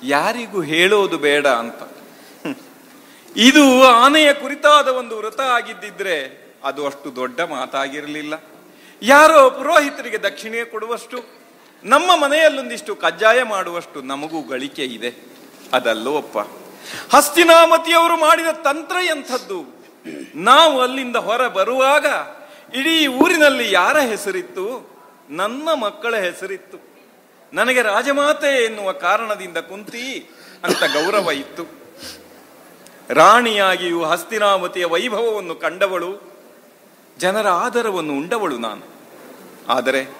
ಯಾರಿಗೂ ಹೇಳೋದು ಬೇಡ ಅಂತ. ಇದು ಆನೆಯ ಕುರಿತಾದ ಒಂದು ವ್ರತ ಆಗಿದ್ದಿದ್ರೆ ಅದು ಅಷ್ಟು ದೊಡ್ಡ ಮಾತಾಗಿರಲಿಲ್ಲ. ಯಾರೋ ಪುರೋಹಿತರಿಗೆ ದಕ್ಷಿಣೆ ಕೊಡುವಷ್ಟು, ನಮ್ಮ ಮನೆಯಲ್ಲೊಂದಿಷ್ಟು ಕಜ್ಜಾಯ ಮಾಡುವಷ್ಟು ನಮಗೂ ಗಳಿಕೆ ಇದೆ. ಅದಲ್ಲವಪ್ಪ ಹಸ್ತಿನಾಮತಿಯವರು ಮಾಡಿದ ತಂತ್ರ ಎಂಥದ್ದು? ನಾವು ಅಲ್ಲಿಂದ ಹೊರ ಬರುವಾಗ ಇಡೀ ಊರಿನಲ್ಲಿ ಯಾರ ಹೆಸರಿತ್ತು? ನನ್ನ ಮಕ್ಕಳ ಹೆಸರಿತ್ತು. ನನಗೆ ರಾಜಮಾತೆ ಎನ್ನುವ ಕಾರಣದಿಂದ ಕುಂತಿ ಅಂತ ಗೌರವ ಇತ್ತು. ರಾಣಿಯಾಗಿಯೂ ಹಸ್ತಿನಾವತಿಯ ವೈಭವವನ್ನು ಕಂಡವಳು, ಜನರ ಆದರವನ್ನು ಉಂಡವಳು ನಾನು. ಆದರೆ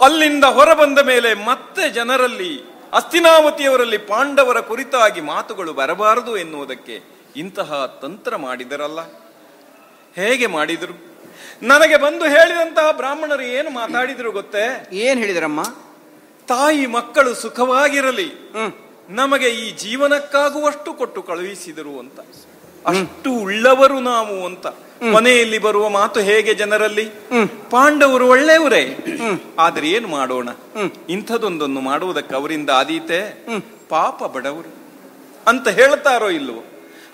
ಅಲ್ಲಿಂದ ಹೊರಬಂದ ಮೇಲೆ ಮತ್ತೆ ಜನರಲ್ಲಿ ಅಸ್ತಿನಾವತಿಯವರಲ್ಲಿ ಪಾಂಡವರ ಕುರಿತಾಗಿ ಮಾತುಗಳು ಬರಬಾರದು ಎನ್ನುವುದಕ್ಕೆ ಇಂತಹ ತಂತ್ರ ಮಾಡಿದರಲ್ಲ. ಹೇಗೆ ಮಾಡಿದರು? ನನಗೆ ಬಂದು ಹೇಳಿದಂತಹ ಬ್ರಾಹ್ಮಣರು ಏನು ಮಾತಾಡಿದ್ರು ಗೊತ್ತೇ? ಏನ್ ಹೇಳಿದ್ರಮ್ಮ? ತಾಯಿ ಮಕ್ಕಳು ಸುಖವಾಗಿರಲಿ. ನಮಗೆ ಈ ಜೀವನಕ್ಕಾಗುವಷ್ಟು ಕೊಟ್ಟು ಕಳುಹಿಸಿದರು ಅಂತ. ಅಷ್ಟು ಉಳ್ಳವರು ನಾವು ಅಂತ. ಮನೆಯಲ್ಲಿ ಬರುವ ಮಾತು ಹೇಗೆ ಜನರಲ್ಲಿ? ಪಾಂಡವರು ಒಳ್ಳೆಯವರೇ. ಆದ್ರೆ ಏನು ಮಾಡೋಣ? ಇಂಥದೊಂದನ್ನು ಮಾಡುವುದಕ್ಕೆ ಅವರಿಂದ ಆದೀತೆ. ಪಾಪ ಬಡವರು. ಅಂತ ಹೇಳ್ತಾರೋ ಇಲ್ವೋ?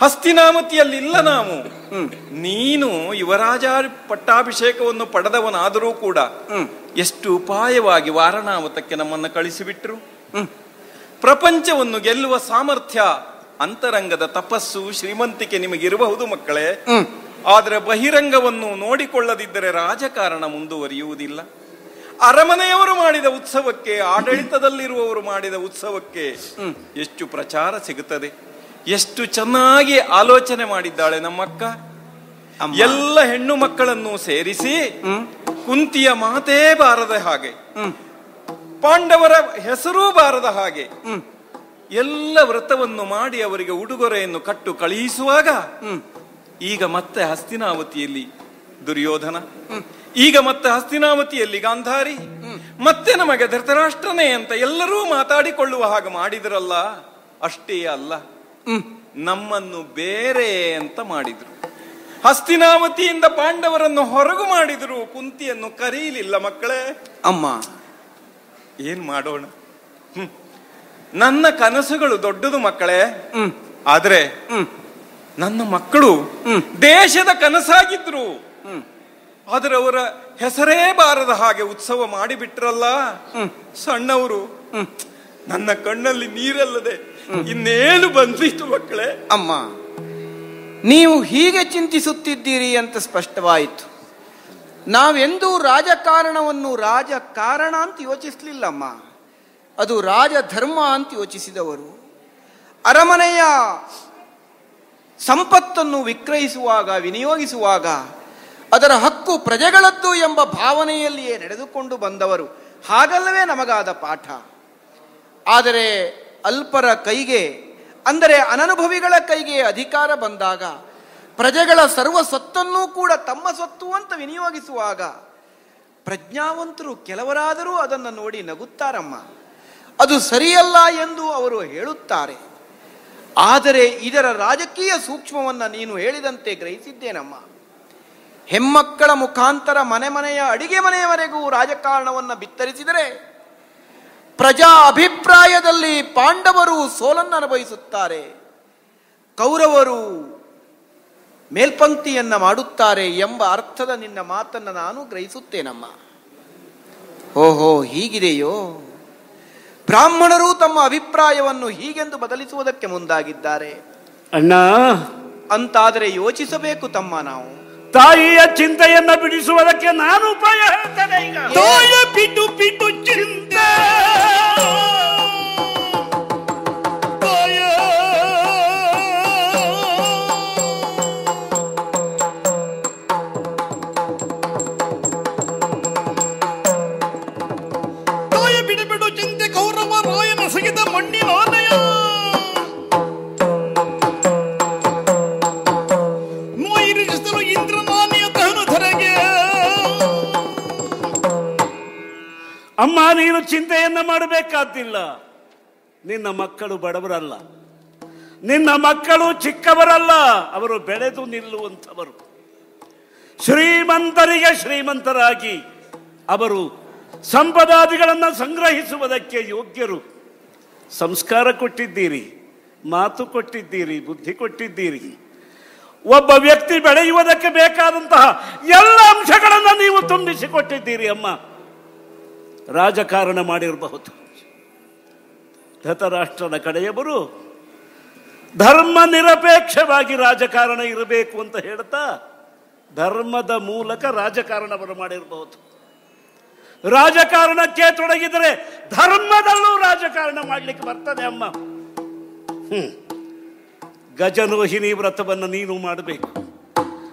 ಹಸ್ತಿನಾಮತಿಯಲ್ಲಿ ಇಲ್ಲ ನಾವು ನೀನು ಯುವರಾಜ ಪಟ್ಟಾಭಿಷೇಕವನ್ನು ಪಡೆದವನಾದರೂ ಕೂಡ ಎಷ್ಟು ಉಪಾಯವಾಗಿ ವಾರಣಾವತಕ್ಕೆ ನಮ್ಮನ್ನು ಕಳಿಸಿಬಿಟ್ರು? ಪ್ರಪಂಚವನ್ನು ಗೆಲ್ಲುವ ಸಾಮರ್ಥ್ಯ ಅಂತರಂಗದ ತಪಸ್ಸು ಶ್ರೀಮಂತಿಕೆ ನಿಮಗಿರಬಹುದು ಮಕ್ಕಳೇ. ಆದರೆ ಬಹಿರಂಗವನ್ನು ನೋಡಿಕೊಳ್ಳದಿದ್ದರೆ ರಾಜಕಾರಣ ಮುಂದುವರಿಯುವುದಿಲ್ಲ. ಅರಮನೆಯವರು ಮಾಡಿದ ಉತ್ಸವಕ್ಕೆ ಆಡಳಿತದಲ್ಲಿರುವವರು ಮಾಡಿದ ಉತ್ಸವಕ್ಕೆ ಎಷ್ಟು ಪ್ರಚಾರ ಸಿಗುತ್ತದೆ? ಎಷ್ಟು ಚೆನ್ನಾಗಿ ಆಲೋಚನೆ ಮಾಡಿದ್ದಾಳೆ ನಮ್ಮಕ್ಕ. ಎಲ್ಲ ಹೆಣ್ಣು ಮಕ್ಕಳನ್ನು ಸೇರಿಸಿ ಕುಂತಿಯ ಮಾತೇ ಬಾರದ ಹಾಗೆ. ಪಾಂಡವರ ಹೆಸರೂ ಬಾರದ ಹಾಗೆ. ಎಲ್ಲ ವ್ರತವನ್ನು ಮಾಡಿ ಅವರಿಗೆ ಉಡುಗೊರೆಯನ್ನು ಕಟ್ಟು ಕಳುಹಿಸುವಾಗ ಈಗ ಮತ್ತೆ ಹಸ್ತಿನಾವತಿಯಲ್ಲಿ ದುರ್ಯೋಧನ. ಈಗ ಮತ್ತೆ ಹಸ್ತಿನಾವತಿಯಲ್ಲಿ ಗಾಂಧಾರಿ. ಮತ್ತೆ ನಮಗೆ ಧೃತರಾಷ್ಟ್ರನೇ ಅಂತ ಎಲ್ಲರೂ ಮಾತಾಡಿಕೊಳ್ಳುವ ಹಾಗೆ ಮಾಡಿದ್ರಲ್ಲ ಅಷ್ಟೇ ಅಲ್ಲ. ನಮ್ಮನ್ನು ಬೇರೆ ಅಂತ ಮಾಡಿದ್ರು. ಹಸ್ತಿನಾವತಿಯಿಂದ ಪಾಂಡವರನ್ನು ಹೊರಗು ಮಾಡಿದ್ರು. ಕುಂತಿಯನ್ನು ಕರೀಲಿಲ್ಲ ಮಕ್ಕಳೇ. ಅಮ್ಮ. ಏನ್ ಮಾಡೋಣ. ನನ್ನ ಕನಸುಗಳು ದೊಡ್ಡದು ಮಕ್ಕಳೇ. ಆದ್ರೆ ನನ್ನ ಮಕ್ಕಳು ದೇಶದ ಕನಸಾಗಿದ್ರು. ಆದ್ರೆ ಅವರ ಹೆಸರೇ ಬಾರದ ಹಾಗೆ ಉತ್ಸವ ಮಾಡಿಬಿಟ್ರಲ್ಲ. ಸಣ್ಣವರು. ನನ್ನ ಕಣ್ಣಲ್ಲಿ ನೀರಲ್ಲದೆ ಇನ್ನೇನು ಬಂದಿತ್ತು ಮಕ್ಕಳೇ? ಅಮ್ಮ, ನೀವು ಹೀಗೆ ಚಿಂತಿಸುತ್ತಿದ್ದೀರಿ ಅಂತ ಸ್ಪಷ್ಟವಾಯಿತು. ನಾವೆಂದೂ ರಾಜಕಾರಣವನ್ನು ರಾಜಕಾರಣ ಅಂತ ಯೋಚಿಸಲಿಲ್ಲಮ್ಮ. ಅದು ರಾಜಧರ್ಮ ಅಂತ ಯೋಚಿಸಿದವರು. ಅರಮನೆಯ ಸಂಪತ್ತನ್ನು ವಿಕ್ರಯಿಸುವಾಗ, ವಿನಿಯೋಗಿಸುವಾಗ, ಅದರ ಹಕ್ಕು ಪ್ರಜೆಗಳದ್ದು ಎಂಬ ಭಾವನೆಯಲ್ಲಿಯೇ ನಡೆದುಕೊಂಡು ಬಂದವರು. ಹಾಗಲ್ಲವೇ ನಮಗಾದ ಪಾಠ. ಆದರೆ ಅಲ್ಪರ ಕೈಗೆ, ಅಂದರೆ ಅನನುಭವಿಗಳ ಕೈಗೆ ಅಧಿಕಾರ ಬಂದಾಗ, ಪ್ರಜೆಗಳ ಸರ್ವ ಸೊತ್ತನ್ನೂ ಕೂಡ ತಮ್ಮ ಸೊತ್ತು ಅಂತ ವಿನಿಯೋಗಿಸುವಾಗ, ಪ್ರಜ್ಞಾವಂತರು ಕೆಲವರಾದರೂ ಅದನ್ನು ನೋಡಿ ನಗುತ್ತಾರಮ್ಮ. ಅದು ಸರಿಯಲ್ಲ ಎಂದು ಅವರು ಹೇಳುತ್ತಾರೆ. ಆದರೆ ಇದರ ರಾಜಕೀಯ ಸೂಕ್ಷ್ಮವನ್ನು ನೀನು ಹೇಳಿದಂತೆ ಗ್ರಹಿಸಿದ್ದೇನಮ್ಮ. ಹೆಮ್ಮಕ್ಕಳ ಮುಖಾಂತರ ಮನೆ ಮನೆಯ ಅಡಿಗೆ ಮನೆಯವರೆಗೂ ರಾಜಕಾರಣವನ್ನು ಬಿತ್ತರಿಸಿದರೆ ಪ್ರಜಾ ಅಭಿಪ್ರಾಯದಲ್ಲಿ ಪಾಂಡವರು ಸೋಲನ್ನು ಅನುಭವಿಸುತ್ತಾರೆ. ಕೌರವರು ಮೇಲ್ಪಂಕ್ತಿಯನ್ನು ಮಾಡುತ್ತಾರೆ ಎಂಬ ಅರ್ಥದ ನಿನ್ನ ಮಾತನ್ನು ನಾನು ಗ್ರಹಿಸುತ್ತೇನಮ್ಮ. ಓಹೋ ಹೀಗಿದೆಯೋ? ಬ್ರಾಹ್ಮಣರು ತಮ್ಮ ಅಭಿಪ್ರಾಯವನ್ನು ಹೀಗೆಂದು ಬದಲಿಸುವುದಕ್ಕೆ ಮುಂದಾಗಿದ್ದಾರೆ. ಅಣ್ಣ! ಅಂತಾದರೆ ಯೋಚಿಸಬೇಕು ತಮ್ಮ ನಾವು. ತಾಯಿಯ ಚಿಂತೆಯನ್ನ ಬಿಡಿಸುವುದಕ್ಕೆ ನಾನು ಉಪಾಯ ಹೇಳ್ತೇನೆ ಈಗ. ತಾಯಿಯ ಬಿಟ್ಟು ಬಿಟ್ಟು ಚಿಂತೆ. ತಾಯ. ಬಿಡು ಬಿಡು ಚಿಂತೆ, ಕೌರವ ರಾಯನ ಸಹಿತ ಮಣ್ಣಿನ ಆಲಯ. ಅಮ್ಮ, ನೀನು ಚಿಂತೆಯನ್ನ ಮಾಡಬೇಕಾದಿಲ್ಲ ನಿನ್ನ ಮಕ್ಕಳು ಬಡವರಲ್ಲ. ನಿನ್ನ ಮಕ್ಕಳು ಚಿಕ್ಕವರಲ್ಲ. ಅವರು ಬೆಳೆದು ನಿಲ್ಲುವಂಥವರು. ಶ್ರೀಮಂತರಿಗೆ ಶ್ರೀಮಂತರಾಗಿ ಅವರು ಸಂಪದಾದಿಗಳನ್ನು ಸಂಗ್ರಹಿಸುವುದಕ್ಕೆ ಯೋಗ್ಯರು. ಸಂಸ್ಕಾರ ಕೊಟ್ಟಿದ್ದೀರಿ, ಮಾತು ಕೊಟ್ಟಿದ್ದೀರಿ, ಬುದ್ಧಿ ಕೊಟ್ಟಿದ್ದೀರಿ. ಒಬ್ಬ ವ್ಯಕ್ತಿ ಬೆಳೆಯುವುದಕ್ಕೆ ಬೇಕಾದಂತಹ ಎಲ್ಲ ಅಂಶಗಳನ್ನು ನೀವು ತುಂಬಿಸಿಕೊಟ್ಟಿದ್ದೀರಿ ಅಮ್ಮ. ರಾಜಕಾರಣ ಮಾಡಿರಬಹುದು. ಧತರಾಷ್ಟ್ರನ ಕಡೆಯವರು ಧರ್ಮ ನಿರಪೇಕ್ಷವಾಗಿ ರಾಜಕಾರಣ ಇರಬೇಕು ಅಂತ ಹೇಳ್ತಾ ಧರ್ಮದ ಮೂಲಕ ರಾಜಕಾರಣವನ್ನು ಮಾಡಿರಬಹುದು. ರಾಜಕಾರಣಕ್ಕೆ ತೊಡಗಿದರೆ ಧರ್ಮದಲ್ಲೂ ರಾಜಕಾರಣ ಮಾಡಲಿಕ್ಕೆ ಬರ್ತದೆ ಅಮ್ಮ. ಹ್ಮ್. ಗಜನೋಹಿನಿ ವ್ರತವನ್ನು ನೀನು ಮಾಡಬೇಕು.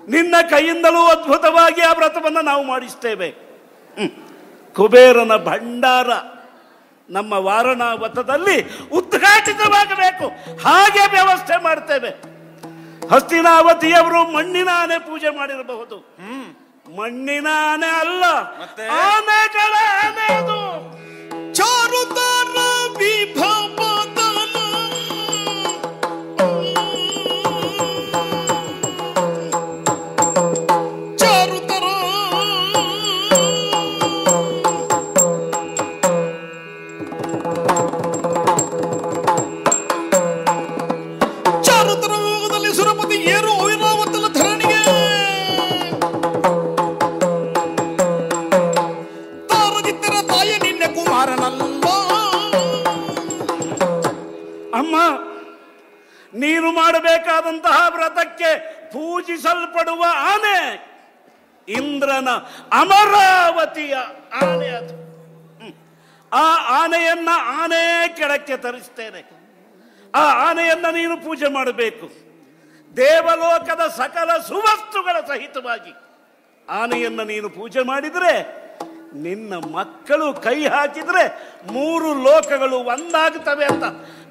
ನಿನ್ನ ಕೈಯಿಂದಲೂ ಅದ್ಭುತವಾಗಿ ಆ ವ್ರತವನ್ನು ನಾವು ಮಾಡಿಸ್ತೇವೆ. ಹ್ಮ್. ಕುಬೇರನ ಭಂಡಾರ ನಮ್ಮ ವಾರಣಾವತದಲ್ಲಿ ಉದ್ಘಾಟಿತವಾಗಬೇಕು. ಹಾಗೆ ವ್ಯವಸ್ಥೆ ಮಾಡ್ತೇವೆ. ಹಸ್ತಿನಾವತಿಯವರು ಮಣ್ಣಿನ ಆನೆ ಪೂಜೆ ಮಾಡಿರಬಹುದು. ಮಣ್ಣಿನ ಆನೆ ಅಲ್ಲ? ಆನೆಗಳ ಆನೆ ಅದು ಚಾರುತಾರ ವಿಭವದನ ನೀನು ಮಾಡಬೇಕಾದಂತಹ ವ್ರತಕ್ಕೆ ಪೂಜಿಸಲ್ಪಡುವ ಆನೆ. ಇಂದ್ರನ ಅಮರಾವತಿಯ ಆನೆ ಅದು. ಆ ಆನೆಯನ್ನ ಆನೆ ಕೆಳಕ್ಕೆ ತರಿಸ್ತೇನೆ. ಆ ಆನೆಯನ್ನ ನೀನು ಪೂಜೆ ಮಾಡಬೇಕು. ದೇವಲೋಕದ ಸಕಲ ಸುವಸ್ತುಗಳ ಸಹಿತವಾಗಿ ಆನೆಯನ್ನ ನೀನು ಪೂಜೆ ಮಾಡಿದರೆ, ನಿನ್ನ ಮಕ್ಕಳು ಕೈ ಹಾಕಿದ್ರೆ ಮೂರು ಲೋಕಗಳು ಒಂದಾಗುತ್ತವೆ ಅಂತ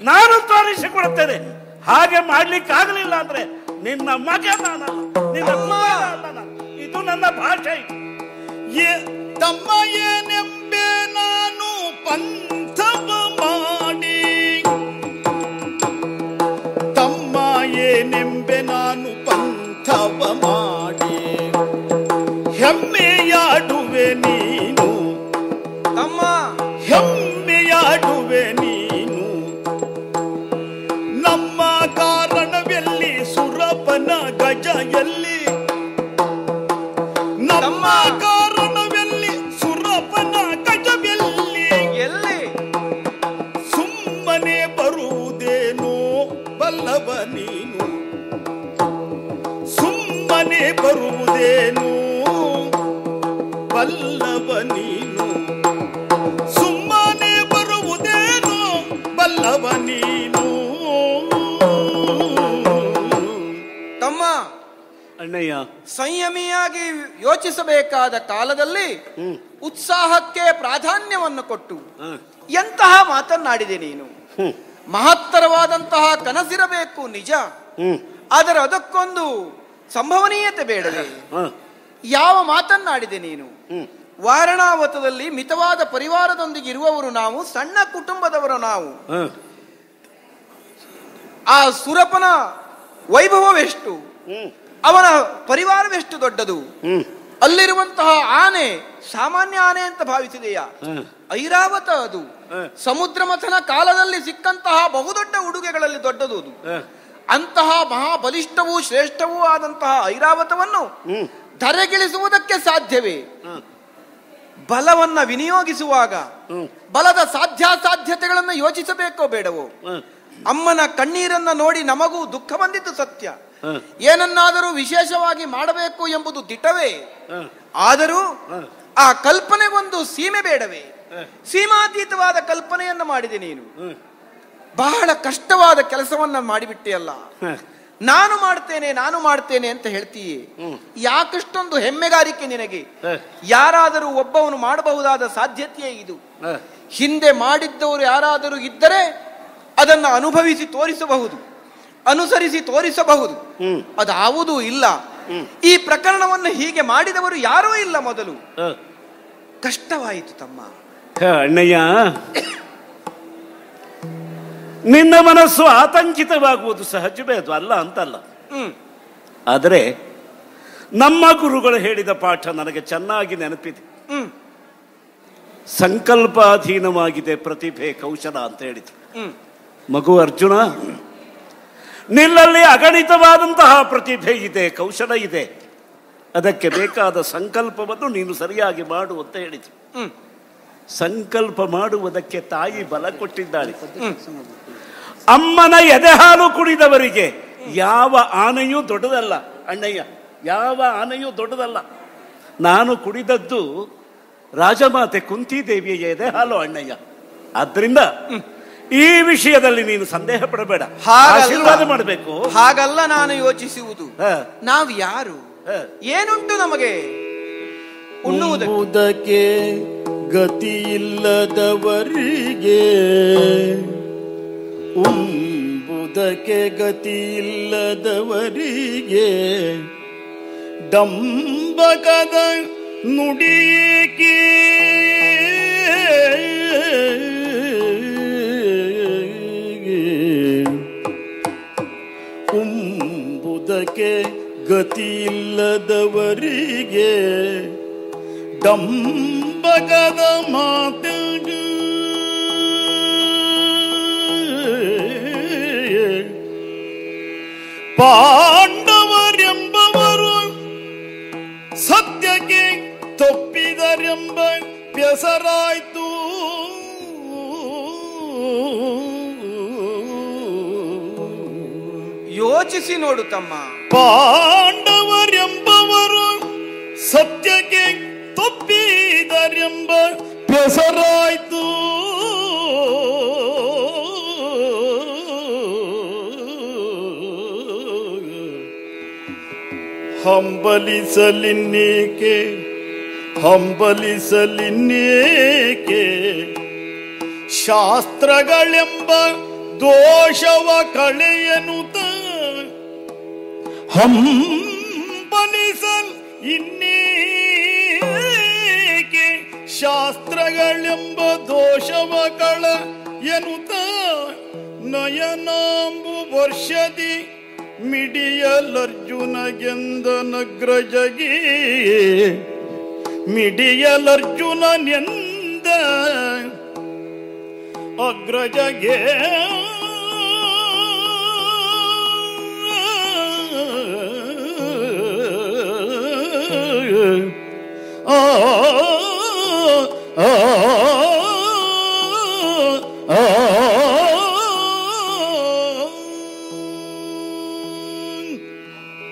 ನಾನು ತೋರಿಸಿಕೊಡ್ತೇನೆ ಹಾಗೆ ಮಾಡ್ಲಿಕ್ಕೆ ಆಗಲಿಲ್ಲ ಅಂದ್ರೆ ನಿನ್ನ ಮಗ ನಾನಲ್ಲ ನಿನ್ನ ನಾನು. ಇದು ನನ್ನ ಭಾಷೆ. ಏ ತಮ್ಮ ಏನೆಂಬೆ ನಾನು ಪಂಥವ ಮಾಡಿ. ತಮ್ಮ ಏನೆಂಬೆ ನಾನು ಪಂಥವ ಮಾಡಿ. ಹೆಮ್ಮೆಯಾಡುವೆ ನೀನು. ತಮ್ಮ. ಹೆಮ್ಮೆಯಾಡುವೆ ಎಲ್ಲಿ? ನಮ್ಮ ಕಾರಣವೆಲ್ಲಿ? ಸುರಪನ ಕಜವೆಲ್ಲಿ ಎಲ್ಲಿ? ಸುಮ್ಮನೆ ಬರುವುದೇನೋ? ಬಲ್ಲವ ನೀನು. ಸುಮ್ಮನೆ ಬರುವುದೇನೋ? ಸಂಯಮಿಯಾಗಿ ಯೋಚಿಸಬೇಕಾದ ಕಾಲದಲ್ಲಿ ಉತ್ಸಾಹಕ್ಕೆ ಪ್ರಾಧಾನ್ಯವನ್ನು ಕೊಟ್ಟು. ಎಂತಹ ಮಾತನ್ನಾಡಿದೆ ನೀನು? ಮಹತ್ತರವಾದಂತಹ ಕನಸಿರಬೇಕು ನಿಜ. ಆದರೆ ಅದಕ್ಕೊಂದು ಸಂಭವನೀಯತೆ ಬೇಡವೇ? ಯಾವ ಮಾತನ್ನಾಡಿದೆ ನೀನು? ವಾರಣಾವತದಲ್ಲಿ ಮಿತವಾದ ಪರಿವಾರದೊಂದಿಗೆ ಇರುವವರು ನಾವು ಸಣ್ಣ ಕುಟುಂಬದವರು ನಾವು. ಆ ಸುರಪನ ವೈಭವವೆಷ್ಟು? ಅವನ ಪರಿವಾರವೆಷ್ಟು ದೊಡ್ಡದು ಅಲ್ಲಿರುವಂತಹ ಆನೆ ಸಾಮಾನ್ಯ ಆನೆ ಅಂತ ಭಾವಿಸಿದೆಯಾ ಐರಾವತ ಅದು. ಸಮುದ್ರ ಮಥನ ಕಾಲದಲ್ಲಿ ಸಿಕ್ಕಂತಹ ಬಹುದೊಡ್ಡ ಉಡುಗೆಗಳಲ್ಲಿ ದೊಡ್ಡದು ಅದು. ಅಂತಹ ಮಹಾಬಲಿಷ್ಠವೂ ಶ್ರೇಷ್ಠವೂ ಆದಂತಹ ಐರಾವತವನ್ನು. ಧರೆಗಿಳಿಸುವುದಕ್ಕೆ ಸಾಧ್ಯವೇ. ಬಲವನ್ನ ವಿನಿಯೋಗಿಸುವಾಗ ಬಲದ ಸಾಧ್ಯಾಸಾಧ್ಯತೆಗಳನ್ನು ಯೋಚಿಸಬೇಕೋ ಬೇಡವೋ. ಅಮ್ಮನ ಕಣ್ಣೀರನ್ನ ನೋಡಿ ನಮಗೂ ದುಃಖ ಬಂದಿದ್ದು ಸತ್ಯ. ಏನನ್ನಾದರೂ ವಿಶೇಷವಾಗಿ ಮಾಡಬೇಕು ಎಂಬುದು ದಿಟವೇ ಆದರೂ. ಆ ಕಲ್ಪನೆಗೊಂದು ಸೀಮೆ ಬೇಡವೇ. ಸೀಮಾತೀತವಾದ ಕಲ್ಪನೆಯನ್ನು ಮಾಡಿದೆ ನೀನು. ಬಹಳ ಕಷ್ಟವಾದ ಕೆಲಸವನ್ನ ಮಾಡಿಬಿಟ್ಟಿಯಲ್ಲ. ನಾನು ಮಾಡ್ತೇನೆ ನಾನು ಮಾಡ್ತೇನೆ ಅಂತ ಹೇಳ್ತೀಯೇ? ಯಾಕಷ್ಟೊಂದು ಹೆಮ್ಮೆಗಾರಿಕೆ ನಿನಗೆ? ಯಾರಾದರೂ ಒಬ್ಬವನು ಮಾಡಬಹುದಾದ ಸಾಧ್ಯತೆಯೇ ಇದು? ಹಿಂದೆ ಮಾಡಿದ್ದವರು ಯಾರಾದರೂ ಇದ್ದರೆ ಅದನ್ನು ಅನುಭವಿಸಿ ತೋರಿಸಬಹುದು. ಅನುಸರಿಸಿ ತೋರಿಸಬಹುದು. ಅದಾವುದೂ ಇಲ್ಲ. ಈ ಪ್ರಕರಣವನ್ನು ಹೀಗೆ ಮಾಡಿದವರು ಯಾರೂ ಇಲ್ಲ ಮೊದಲು. ಕಷ್ಟವಾಯಿತು ತಮ್ಮ. ಅಣ್ಣಯ್ಯ. ನಿನ್ನ ಮನಸ್ಸು ಆತಂಕಿತವಾಗುವುದು ಸಹಜವೇ ಅದು ಅಲ್ಲ ಅಂತಲ್ಲ. ಆದರೆ ನಮ್ಮ ಗುರುಗಳು ಹೇಳಿದ ಪಾಠ ನನಗೆ ಚೆನ್ನಾಗಿ ನೆನಪಿದೆ. ಸಂಕಲ್ಪಾಧೀನವಾಗಿದೆ ಪ್ರತಿಭೆ ಕೌಶಲ ಅಂತ ಹೇಳಿದ್ರು. ಮಗು ಅರ್ಜುನ ನಿನ್ನಲ್ಲಿ ಅಗಣಿತವಾದಂತಹ ಪ್ರತಿಭೆ ಇದೆ ಕೌಶಲ ಇದೆ. ಅದಕ್ಕೆ ಬೇಕಾದ ಸಂಕಲ್ಪವನ್ನು ನೀನು ಸರಿಯಾಗಿ ಮಾಡು ಅಂತ ಹೇಳಿದ್ರು ಸಂಕಲ್ಪ ಮಾಡುವುದಕ್ಕೆ ತಾಯಿ ಬಲ ಕೊಟ್ಟಿದ್ದಾಳೆ. ಅಮ್ಮನ ಎದೆಹಾಲು ಕುಡಿದವರಿಗೆ ಯಾವ ಆನೆಯೂ ದೊಡ್ಡದಲ್ಲ. ಅಣ್ಣಯ್ಯ ಯಾವ ಆನೆಯೂ ದೊಡ್ಡದಲ್ಲ. ನಾನು ಕುಡಿದದ್ದು ರಾಜಮಾತೆ ಕುಂತಿದೇವಿಯ ಎದೆಹಾಲು ಅಣ್ಣಯ್ಯ. ಆದ್ರಿಂದ ಈ ವಿಷಯದಲ್ಲಿ ನೀನು ಸಂದೇಹ ಪಡಬೇಡ. ಆಶೀರ್ವಾದ ಮಾಡಬೇಕು. ಹಾಗಲ್ಲ ನಾನು ಯೋಚಿಸುವುದು. ಹ, ನಾವು ಯಾರು? ಹ. ಏನುಂಟು ನಮಗೆ? ಉಣ್ಣುವುದಕ್ಕೆ. ಉಣ್ಣುವುದಕ್ಕೆ ಗತಿಯಿಲ್ಲದವರಿಗೆ ಉಂಬುದಕ್ಕೆ ಗತಿಯಿಲ್ಲದವರಿಗೆ ಡಂಬಕದ ನುಡಿಯೇಕೆ ಉಂಬುದಕ್ಕೆ ಗತಿಯಿಲ್ಲದವರಿಗೆ ಡಂಬಗದ ಮಾತುಗಳು ಪಾಂಡವರೆಂಬವರು ಸತ್ಯಕ್ಕೆ ತಪ್ಪಿದರೆಂಬ ಬೆಸರಾಯ್ತು ಯೋಚಿಸಿ ನೋಡು ತಮ್ಮ. ಪಾಂಡವರೆಂಬವರು ಸತ್ಯಕ್ಕೆ ತಪ್ಪಿದರೆಂಬ ಬೆಸರಾಯ್ತು. ಹಂಬಲಿಸಲಿನ್ನೇಕೆ ಹಂಬಲಿಸಲಿನ್ನೇಕೆ ಶಾಸ್ತ್ರಗಳೆಂಬ ದೋಷವ ಕಳೆಯನುತ ಹಂಬಲಿಸಲ್ ಇನ್ನೇಕೆ ಶಾಸ್ತ್ರಗಳೆಂಬ ದೋಷವಗಳ ಎನ್ನುತ್ತ ನಯನಾಂಬು ವರ್ಷದಿ ಮಿಡಿಯಲರ್ಜುನಗೆಂದನಗ್ರಜಗಿ ಮಿಡಿಯಲರ್ಜುನನೆಂದ ಅಗ್ರಜಗೆ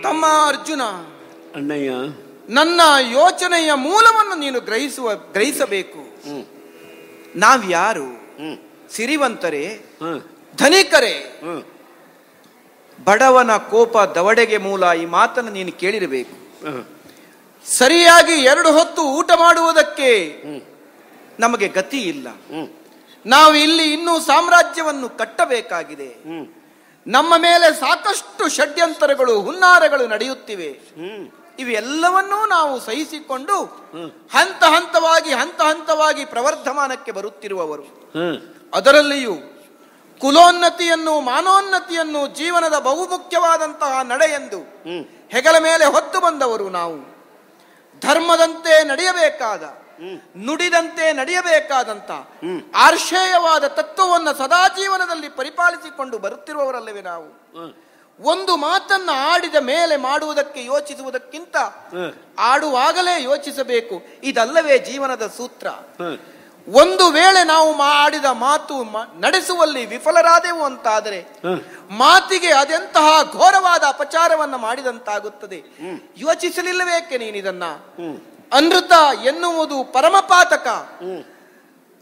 ತಮ್ಮ ಅರ್ಜುನ ಅಣ್ಣಯ್ಯ ನನ್ನ ಯೋಚನೆಯ ಮೂಲವನ್ನು ನೀನು ಗ್ರಹಿಸುವ ಗ್ರಹಿಸಬೇಕು ನಾವ್ಯಾರು ಸಿರಿವಂತರೇ ಧನಿಕರೇ ಬಡವನ ಕೋಪ ದವಡೆಗೆ ಮೂಲ ಈ ಮಾತನ್ನು ನೀನು ಕೇಳಿರಬೇಕು ಸರಿಯಾಗಿ ಎರಡು ಹೊತ್ತು ಊಟ ಮಾಡುವುದಕ್ಕೆ. ನಮಗೆ ಗತಿ ಇಲ್ಲ. ನಾವು ಇಲ್ಲಿ ಇನ್ನೂ ಸಾಮ್ರಾಜ್ಯವನ್ನು ಕಟ್ಟಬೇಕಾಗಿದೆ. ನಮ್ಮ ಮೇಲೆ ಸಾಕಷ್ಟು ಷಡ್ಯಂತರಗಳು ಹುನ್ನಾರಗಳು ನಡೆಯುತ್ತಿವೆ. ಇವೆಲ್ಲವನ್ನೂ ನಾವು ಸಹಿಸಿಕೊಂಡು ಹಂತ ಹಂತವಾಗಿ ಹಂತ ಹಂತವಾಗಿ ಪ್ರವರ್ಧಮಾನಕ್ಕೆ ಬರುತ್ತಿರುವವರು. ಅದರಲ್ಲಿಯೂ ಕುಲೋನ್ನತಿಯನ್ನು ಮಾನೋನ್ನತಿಯನ್ನು ಜೀವನದ ಬಹುಮುಖ್ಯವಾದಂತಹ ನಡೆ ಎಂದು ಹೆಗಲ ಮೇಲೆ ಹೊತ್ತು ಬಂದವರು ನಾವು. ಧರ್ಮದಂತೆ ನಡೆಯಬೇಕಾದ ನುಡಿದಂತೆ ನಡೆಯಬೇಕಾದಂತ ಆರ್ಷೇಯವಾದ ತತ್ವವನ್ನು ಸದಾ ಜೀವನದಲ್ಲಿ ಪರಿಪಾಲಿಸಿಕೊಂಡು ಬರುತ್ತಿರುವವರಲ್ಲವೇ ನಾವು. ಒಂದು ಮಾತನ್ನ ಆಡಿದ ಮೇಲೆ ಮಾಡುವುದಕ್ಕೆ ಯೋಚಿಸುವುದಕ್ಕಿಂತ ಆಡುವಾಗಲೇ ಯೋಚಿಸಬೇಕು. ಇದಲ್ಲವೇ ಜೀವನದ ಸೂತ್ರ. ಒಂದು ವೇಳೆ ನಾವು ಮಾಡಿದ ಮಾತು ನಡೆಸುವಲ್ಲಿ ವಿಫಲರಾದೆವು ಅಂತಾದರೆ ಮಾತಿಗೆ ಅದೆಂತಹ ಘೋರವಾದ ಅಪಚಾರವನ್ನ ಮಾಡಿದಂತಾಗುತ್ತದೆ. ಯೋಚಿಸಲಿಲ್ಲಬೇಕೆ ನೀನಿದನ್ನ? ಅನೃತ ಎನ್ನುವುದು ಪರಮಪಾತಕ.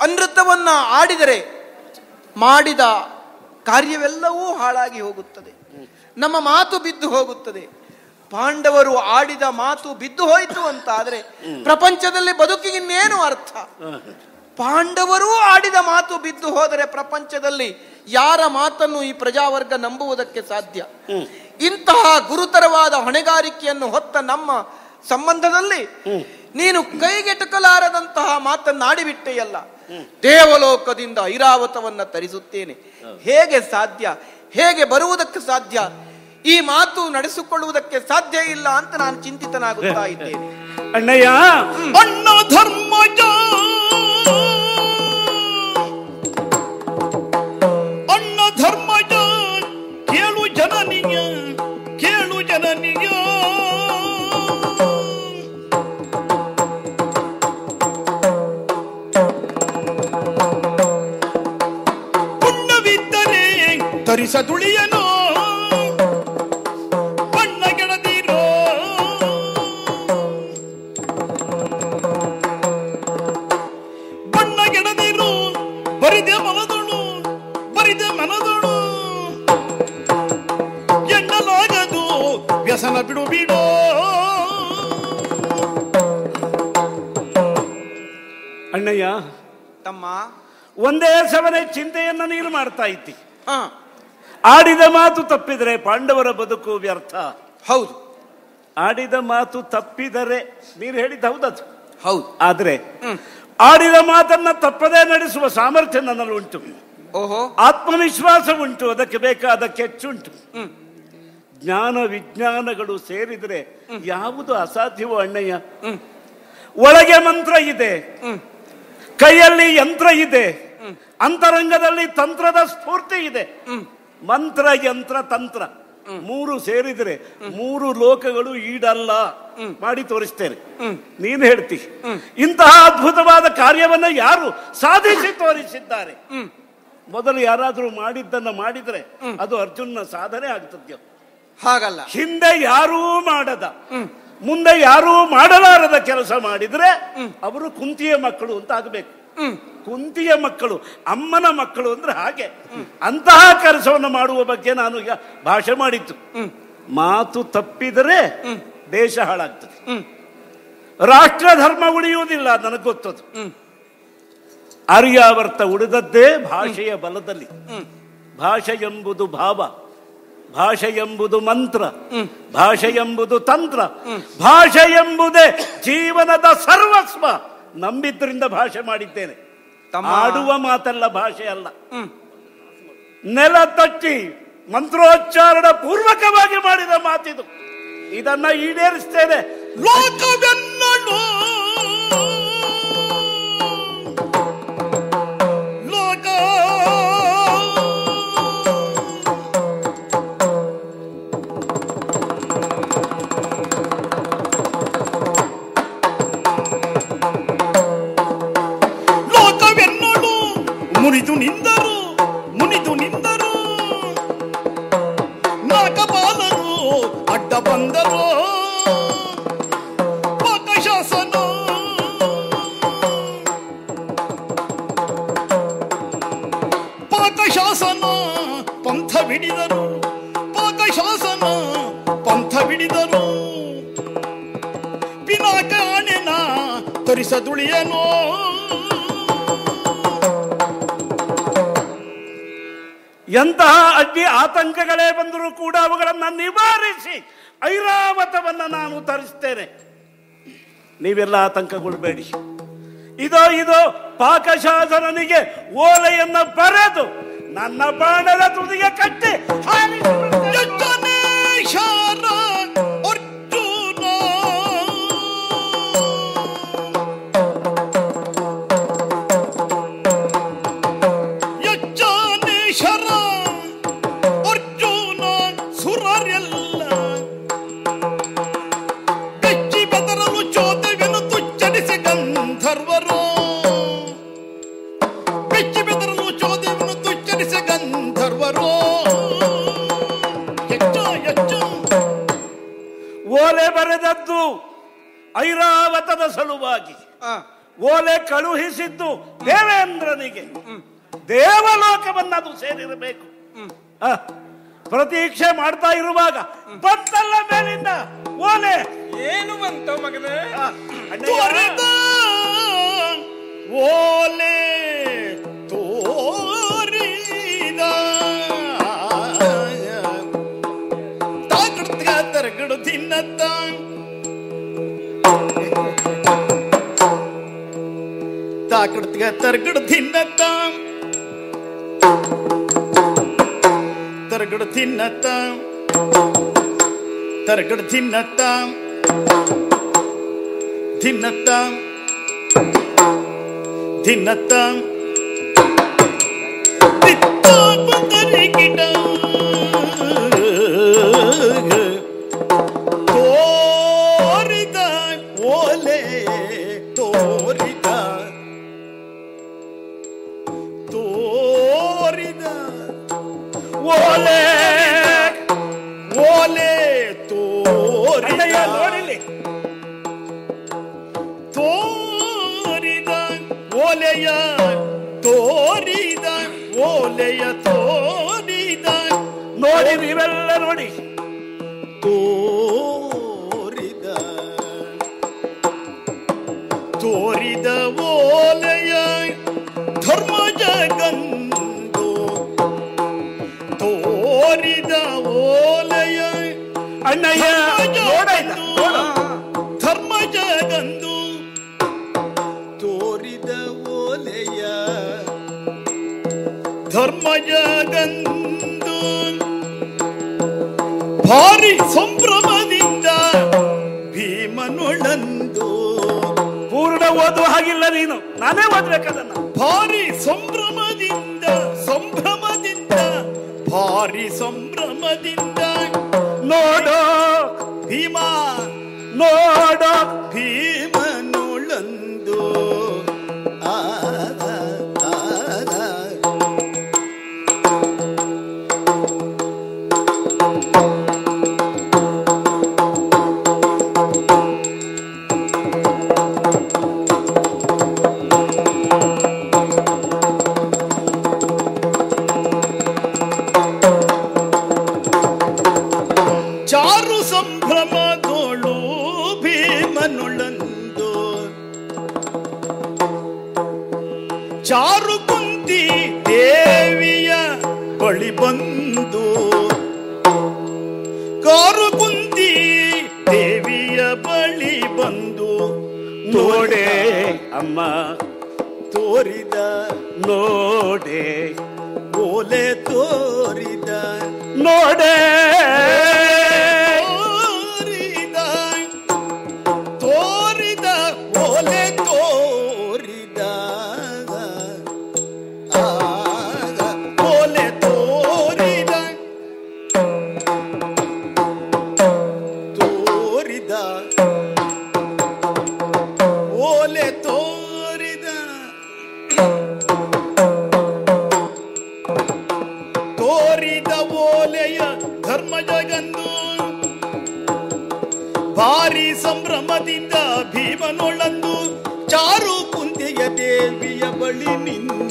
ಅನೃತವನ್ನ ಆಡಿದರೆ ಮಾಡಿದ ಕಾರ್ಯವೆಲ್ಲವೂ ಹಾಳಾಗಿ ಹೋಗುತ್ತದೆ. ನಮ್ಮ ಮಾತು ಬಿದ್ದು ಹೋಗುತ್ತದೆ. ಪಾಂಡವರು ಆಡಿದ ಮಾತು ಬಿದ್ದು ಹೋಯಿತು ಅಂತ ಆದ್ರೆ ಪ್ರಪಂಚದಲ್ಲಿ ಬದುಕಿಗಿನ್ನೇನು ಅರ್ಥ? ಪಾಂಡವರೂ ಆಡಿದ ಮಾತು ಬಿದ್ದು ಹೋದರೆ ಪ್ರಪಂಚದಲ್ಲಿ ಯಾರ ಮಾತನ್ನು ಈ ಪ್ರಜಾವರ್ಗ ನಂಬುವುದಕ್ಕೆ ಸಾಧ್ಯ? ಇಂತಹ ಗುರುತರವಾದ ಹೊಣೆಗಾರಿಕೆಯನ್ನು ಹೊತ್ತ ನಮ್ಮ ಸಂಬಂಧದಲ್ಲಿ ನೀನು ಕೈಗೆಟಕಲಾರದಂತಹ ಮಾತನ್ನಾಡಿಬಿಟ್ಟೆಯಲ್ಲ? ದೇವಲೋಕದಿಂದ ಐರಾವತವನ್ನ ತರಿಸುತ್ತೇನೆ. ಹೇಗೆ ಸಾಧ್ಯ? ಹೇಗೆ ಬರುವುದಕ್ಕೆ ಸಾಧ್ಯ? ಈ ಮಾತು ನಡೆಸಿಕೊಳ್ಳುವುದಕ್ಕೆ ಸಾಧ್ಯ ಇಲ್ಲ ಅಂತ ನಾನು ಚಿಂತಿತನಾಗುತ್ತಾ ಇದ್ದೇನೆ. ಅಣ್ಣಯ್ಯ. ಅಣ್ಣ ಧರ್ಮಜ ಅಣ್ಣ ಧರ್ಮಜ ಕೇಳು ಜನನಿಯ ಕೇಳು ಜನನಿಯ. ಪುಣ್ಯವಿದ್ದರೆ ತರಿಸದುಳಿಯನೋ ವ್ಯಸನ ಬಿಡು. ಬಿಡೋ ಅಣ್ಣಯ್ಯ ತಮ್ಮ. ಒಂದೇ ಸವನೆ ಚಿಂತೆಯನ್ನ ನೀನು ಮಾಡ್ತಾ ಇದ್ದಿ. ಹಾ. ಆಡಿದ ಮಾತು ತಪ್ಪಿದರೆ ಪಾಂಡವರ ಬದುಕು ವ್ಯರ್ಥ. ಹೌದು. ಆಡಿದ ಮಾತು ತಪ್ಪಿದರೆ ನೀನು ಹೇಳಿದ್ದು ಹೌದದು. ಹೌದು. ಆದ್ರೆ ಆಡಿದ ಮಾತನ್ನ ತಪ್ಪದೇ ನಡೆಸುವ ಸಾಮರ್ಥ್ಯ ನನ್ನಲ್ಲಿ ಉಂಟು. ಓಹೋ. ಆತ್ಮವಿಶ್ವಾಸ ಉಂಟು. ಅದಕ್ಕೆ ಬೇಕಾದ ಕೆಚ್ಚುಂಟು. ಜ್ಞಾನ ವಿಜ್ಞಾನಗಳು ಸೇರಿದರೆ ಯಾವುದು ಅಸಾಧ್ಯವೋ ಅಣ್ಣಯ್ಯ? ಒಳಗೆ ಮಂತ್ರ ಇದೆ. ಕೈಯಲ್ಲಿ ಯಂತ್ರ ಇದೆ. ಅಂತರಂಗದಲ್ಲಿ ತಂತ್ರದ ಸ್ಫೂರ್ತಿ ಇದೆ. ಮಂತ್ರ ಯಂತ್ರ ತಂತ್ರ ಮೂರು ಸೇರಿದರೆ ಮೂರು ಲೋಕಗಳು ಈಡಲ್ಲ ಮಾಡಿ ತೋರಿಸ್ತೇನೆ. ನೀನು ಹೇಳ್ತಿ. ಇಂತಹ ಅದ್ಭುತವಾದ ಕಾರ್ಯವನ್ನ ಯಾರು ಸಾಧಿಸಿ ತೋರಿಸಿದ್ದಾರೆ? ಮೊದಲು ಯಾರಾದರೂ ಮಾಡಿದ್ದನ್ನ ಮಾಡಿದ್ರೆ ಅದು ಅರ್ಜುನ ಸಾಧನೆ ಆಗ್ತದ್ಯೋ? ಹಾಗಲ್ಲ. ಹಿಂದೆ ಯಾರೂ ಮಾಡದ. ಮುಂದೆ ಯಾರೂ ಮಾಡಲಾರದ ಕೆಲಸ ಮಾಡಿದ್ರೆ ಅವರು ಕುಂತಿಯ ಮಕ್ಕಳು ಅಂತ ಆಗಬೇಕು. ಕುಂತಿಯ ಮಕ್ಕಳು ಅಮ್ಮನ ಮಕ್ಕಳು ಅಂದ್ರೆ ಹಾಗೆ. ಅಂತಹ ಕೆಲಸವನ್ನು ಮಾಡುವ ಬಗ್ಗೆ ನಾನು ಈಗ ಭಾಷೆ ಮಾಡಿತ್ತು ಮಾತು ತಪ್ಪಿದರೆ ದೇಶ ಹಾಳಾಗ್ತದೆ. ರಾಷ್ಟ್ರ ಧರ್ಮ ಉಳಿಯುವುದಿಲ್ಲ ನನಗೆ ಗೊತ್ತದು. ಆರ್ಯಾವರ್ತ ಉಳಿದದ್ದೇ ಭಾಷೆಯ ಬಲದಲ್ಲಿ. ಭಾಷೆ ಎಂಬುದು ಭಾವ. ಭಾಷೆ ಎಂಬುದು ಮಂತ್ರ. ಭಾಷೆ ಎಂಬುದು ತಂತ್ರ. ಭಾಷೆ ಎಂಬುದೇ ಜೀವನದ ಸರ್ವಸ್ವ. ನಂಬಿದ್ರಿಂದ ಭಾಷೆ ಮಾಡಿದ್ದೇನೆ. ಆಡುವ ಮಾತಲ್ಲ ಭಾಷೆ ಅಲ್ಲ. ನೆಲ ತಟ್ಟಿ ಮಂತ್ರೋಚ್ಚಾರಣ ಪೂರ್ವಕವಾಗಿ ಮಾಡಿದ ಮಾತಿದು. ಇದನ್ನ ಈಡೇರಿಸ್ತೇನೆ. ಲೋಕವೆನ್ನೋ ಲೋಕ ನಿಂದರು ಮುನಿದು ನಿಂದರು ನಾಗಪಾಲರು ಅಡ್ಡ ಬಂದರು. ಪಾಕಶಾಸನ. ಪಾಕಶಾಸನ ಪಂಥ ಬಿಡಿದರು. ಪಾಕಶಾಸನ ಪಂಥ ಬಿಡಿದರು. ಪಿನಾಕ ಆಣೆನ ತರಿಸದುಳಿಯನೋ. ಎಂತಹ ಅಡ್ಡಿ ಆತಂಕಗಳೇ ಬಂದರೂ ಕೂಡ ಅವುಗಳನ್ನು ನಿವಾರಿಸಿ ಐರಾವತವನ್ನ ನಾನು ತರಿಸ್ತೇನೆ. ನೀವೆಲ್ಲ ಆತಂಕಗೊಳ್ಬೇಡಿ ಇದೋ ಇದೋ ಪಾಕಶಾಸನನಿಗೆ ಓಲೆಯನ್ನ ಬರೆದು ನನ್ನ ಬಾಣದ ತುದಿಗೆ ಕಟ್ಟಿ ಐರಾವತದ ಸಲುವಾಗಿ. ಓಲೆ ಕಳುಹಿಸಿದ್ದು ದೇವೇಂದ್ರನಿಗೆ. ದೇವಲೋಕವನ್ನದು ಸೇರಿರಬೇಕು. ಪ್ರತೀಕ್ಷೆ ಮಾಡ್ತಾ ಇರುವಾಗ ಬಂತಲ್ಲ ಮೇಲಿಂದ ಓಲೆ. ಏನು ಬಂತ ಮಗನೇ? ಓಲೆ. താക്കെടുത്തുക തെറുക്കെടുത്തിന്നെത്താം തെറുക്കെടുത്തിന്നെത്താം തെറുക്കെടുത്തിന്നെത്താം ധിന്നത്താം ധിന്നത്താം தோரிதாய் போலே தோரிதாய் ಓಲೆ ಓಲೆ ತೋರಿದ. ಅಣ್ಣಯ್ಯ ತೋರಿದ ಓಲೆಯ ತೋರಿದ ಓಲೆಯ ತೋರಿದ. ನೋಡಿ ನೀವೆಲ್ಲ ನೋಡಿ. ತೋರಿದ ತೋರಿದ ಓಲೆಯ ಧರ್ಮ ಜಗಂದು ತೋರಿದ ಓಲೆಯ ಅಣ್ಣಯ್ಯ ಧರ್ಮ ಜಗಂದು ತೋರಿದ ಓಲೆಯ ಧರ್ಮ ಜಗಂದು. ಭಾರಿ ಸಂಭ್ರಮದಿಂದ ಭೀಮನೊಳಂದು. ಪೂರ್ಣ ಓದುವ ಹಾಗಿಲ್ಲ ನೀನು. ನಾನೇ ಓದ್ಬೇಕದನ್ನ. ಭಾರಿ ಸಂಭ್ರಮದಿಂದ ಸಂಭ್ರಮದಿಂದ ಭಾರಿ ಸಂಭ್ರಮದಿಂದ ನೋಡ ಭೀಮ ನೋಡ ಭೀಮನೊಳಂದು ಚಾರು ಕುಂತಿ ದೇವಿಯ ಬಳಿ ಬಂದು, ಕಾರು ಕುಂತಿ ದೇವಿಯ ಬಳಿ ಬಂದು, ನೋಡೆ ಅಮ್ಮ, ತೋರಿದ ನೋಡೆ, ಓಲೆ ತೋರಿದ ನೋಡೆ. ಭೀಮನೊಳಂದು ಚಾರು ಕುಂತಿಯ ದೇವಿಯ ಬಳಿ ನಿಂದು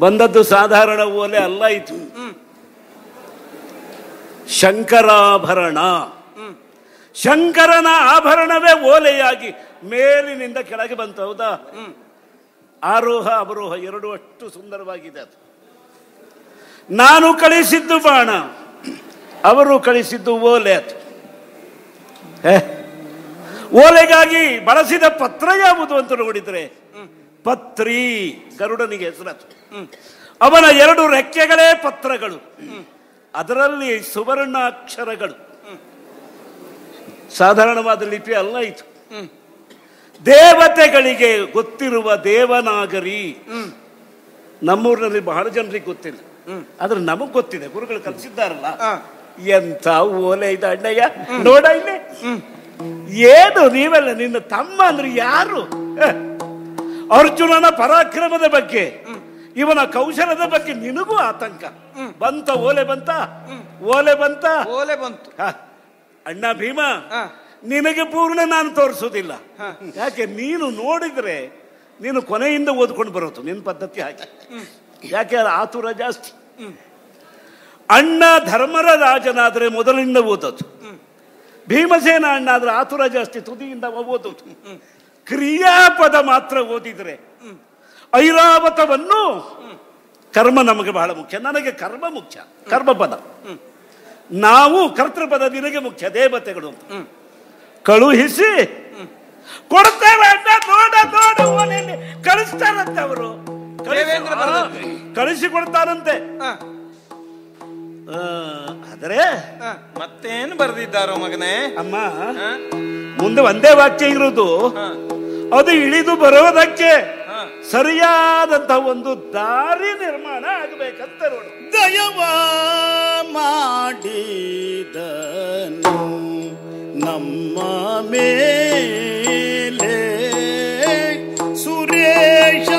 ಬಂದದ್ದು ಸಾಧಾರಣ ಓಲೆ ಅಲ್ಲ ಇತ್ತು ಶಂಕರಾಭರಣ. ಶಂಕರನ ಆಭರಣವೇ ಓಲೆಯಾಗಿ ಮೇಲಿನಿಂದ ಕೆಳಗೆ ಬಂತು, ಹೌದಾ? ಆರೋಹ, ಅವರೋಹ ಎರಡು ಅಷ್ಟು ಸುಂದರವಾಗಿದೆ ಅದು. ನಾನು ಕಳಿಸಿದ್ದು ಬಾಣ, ಅವರು ಕಳಿಸಿದ್ದು ಓಲೆ ಅದು. ಓಲೆಗಾಗಿ ಬಳಸಿದ ಪತ್ರ ಯಾವುದು ಅಂತ ನೋಡಿದ್ರೆ, ಪತ್ರಿ ಗರುಡನಿಗೆ ಹೆಸರದು. ಅವನ ಎರಡು ರೆಕ್ಕೆಗಳೇ ಪತ್ರಗಳು. ಅದರಲ್ಲಿ ಸುವರ್ಣಾಕ್ಷರಗಳು. ಸಾಧಾರಣವಾದ ಲಿಪಿ ಅಲ್ಲ ಇದು. ದೇವತೆಗಳಿಗೆ ಗೊತ್ತಿರುವ ದೇವನಾಗರಿ. ನಮ್ಮೂರಿನಲ್ಲಿ ಬಹಳ ಜನರಿಗೆ ಗೊತ್ತಿಲ್ಲ. ಆದ್ರೆ ನಮಗ್ ಗೊತ್ತಿದೆ. ಗುರುಗಳು ಕಲಿಸಿದ್ದಾರಲ್ಲ. ಎಂತ ಓಲೆ ಇದೆ ಅಣ್ಣಯ್ಯ. ನೋಡ ಇಲ್ಲಿ. ಏನು ನೀವೆಲ್ಲ ನಿನ್ನ ತಮ್ಮ ಅಂದ್ರೆ ಯಾರು? ಅರ್ಜುನನ ಪರಾಕ್ರಮದ ಬಗ್ಗೆ. ಇವನ ಕೌಶಲದ ಬಗ್ಗೆ ನಿನಗೂ ಆತಂಕ. ಬಂತ ಓಲೆ ಬಂತ? ಓಲೆ ಬಂತ? ಓಲೆ ಬಂತು. ಅಣ್ಣ ಭೀಮ. ನಿನಗೆ ಪೂರ್ಣ ನಾನು ತೋರಿಸೋದಿಲ್ಲ ಯಾಕೆ ನೀನು ನೋಡಿದ್ರೆ ನೀನು ಕೊನೆಯಿಂದ ಓದ್ಕೊಂಡು ಬರೋದು ನಿನ್ನ ಪದ್ಧತಿ ಹಾಕಿ ಯಾಕೆ ಅದು ಆತುರ ಜಾಸ್ತಿ. ಅಣ್ಣ ಧರ್ಮರ ರಾಜನಾದ್ರೆ ಮೊದಲಿಂದ ಓದೋದು. ಭೀಮಸೇನ ಅಣ್ಣ ಆದ್ರೆ ಆತುರ ಜಾಸ್ತಿ ತುದಿಯಿಂದ ಓದೋದು. ಕ್ರಿಯಾಪದ ಮಾತ್ರ ಓದಿದ್ರೆ ಐರಾವತವನ್ನು ಕರ್ಮ ನಮಗೆ ಬಹಳ ಮುಖ್ಯ. ನನಗೆ ಕರ್ಮ ಮುಖ್ಯ. ಕರ್ಮಪದ. ನಾವು ಕರ್ತೃಪದ ನಿನಗೆ ಮುಖ್ಯ. ದೇವತೆಗಳು ಅಂತ. ಕಳುಹಿಸಿ. ಕೊಡ್ತೇವೆ ನೋಡ ನೋಡ ಕಳಿಸ್ತಾರಂತೆ ಅವರು. ಕಳಿಸಿ ಕೊಡ್ತಾರಂತೆ. ಆದರೆ. ಮತ್ತೇನು ಬರೆದಿದ್ದಾರೋ ಮಗನೇ? ಅಮ್ಮ ಮುಂದೆ ಒಂದೇ ವಾಕ್ಯ ಇರುವುದು. ಅದು ಇಳಿದು ಬರೋದಕ್ಕೆ. ಸರಿಯಾದಂತಹ ಒಂದು ದಾರಿ ನಿರ್ಮಾಣ ಆಗಬೇಕಂತ ನೋಡು. ದಯವ ಮಾಡಿದನು ನಮ್ಮ ಮೇಲೆ ಸುರೇಶ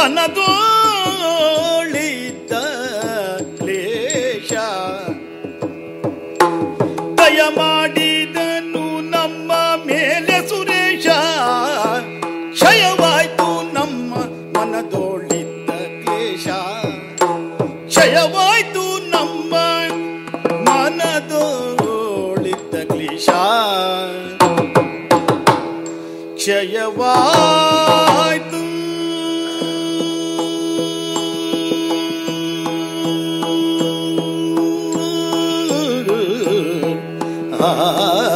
ಮನದೋಳಿದ್ದ ಕ್ಲೇಶ. ದಯ ಮಾಡಿದನು ನಮ್ಮ ಮೇಲೆ ಸುರೇಶ. ಕ್ಷಯವಾಯ್ತು ನಮ್ಮ ಮನದೋಳಿದ್ದ ಕ್ಲೇಶ. ಕ್ಷಯವಾಯ್ತು ನಮ್ಮ ಮನದೋಳಿದ್ದ ಕ್ಲೇಶ. ಕ್ಷಯವಾಯ್ತು ಆ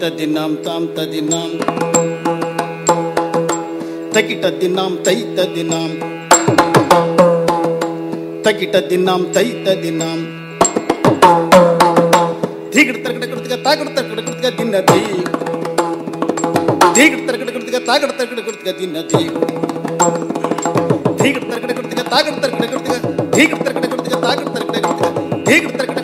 तदिनाम ताम तदिनाम तकिट दिनाम तई तदिनाम तकिट दिनाम तई तदिनाम धीगड़ तरकड़ कृतिका तागड़ तरकड़ कृतिका दिन धी धीगड़ तरकड़ कृतिका तागड़ तरकड़ कृतिका दिन धी धीगड़ तरकड़ कृतिका तागड़ तरकड़ कृतिका धीगड़ तरकड़ कृतिका तागड़ तरकड़ कृतिका धीगड़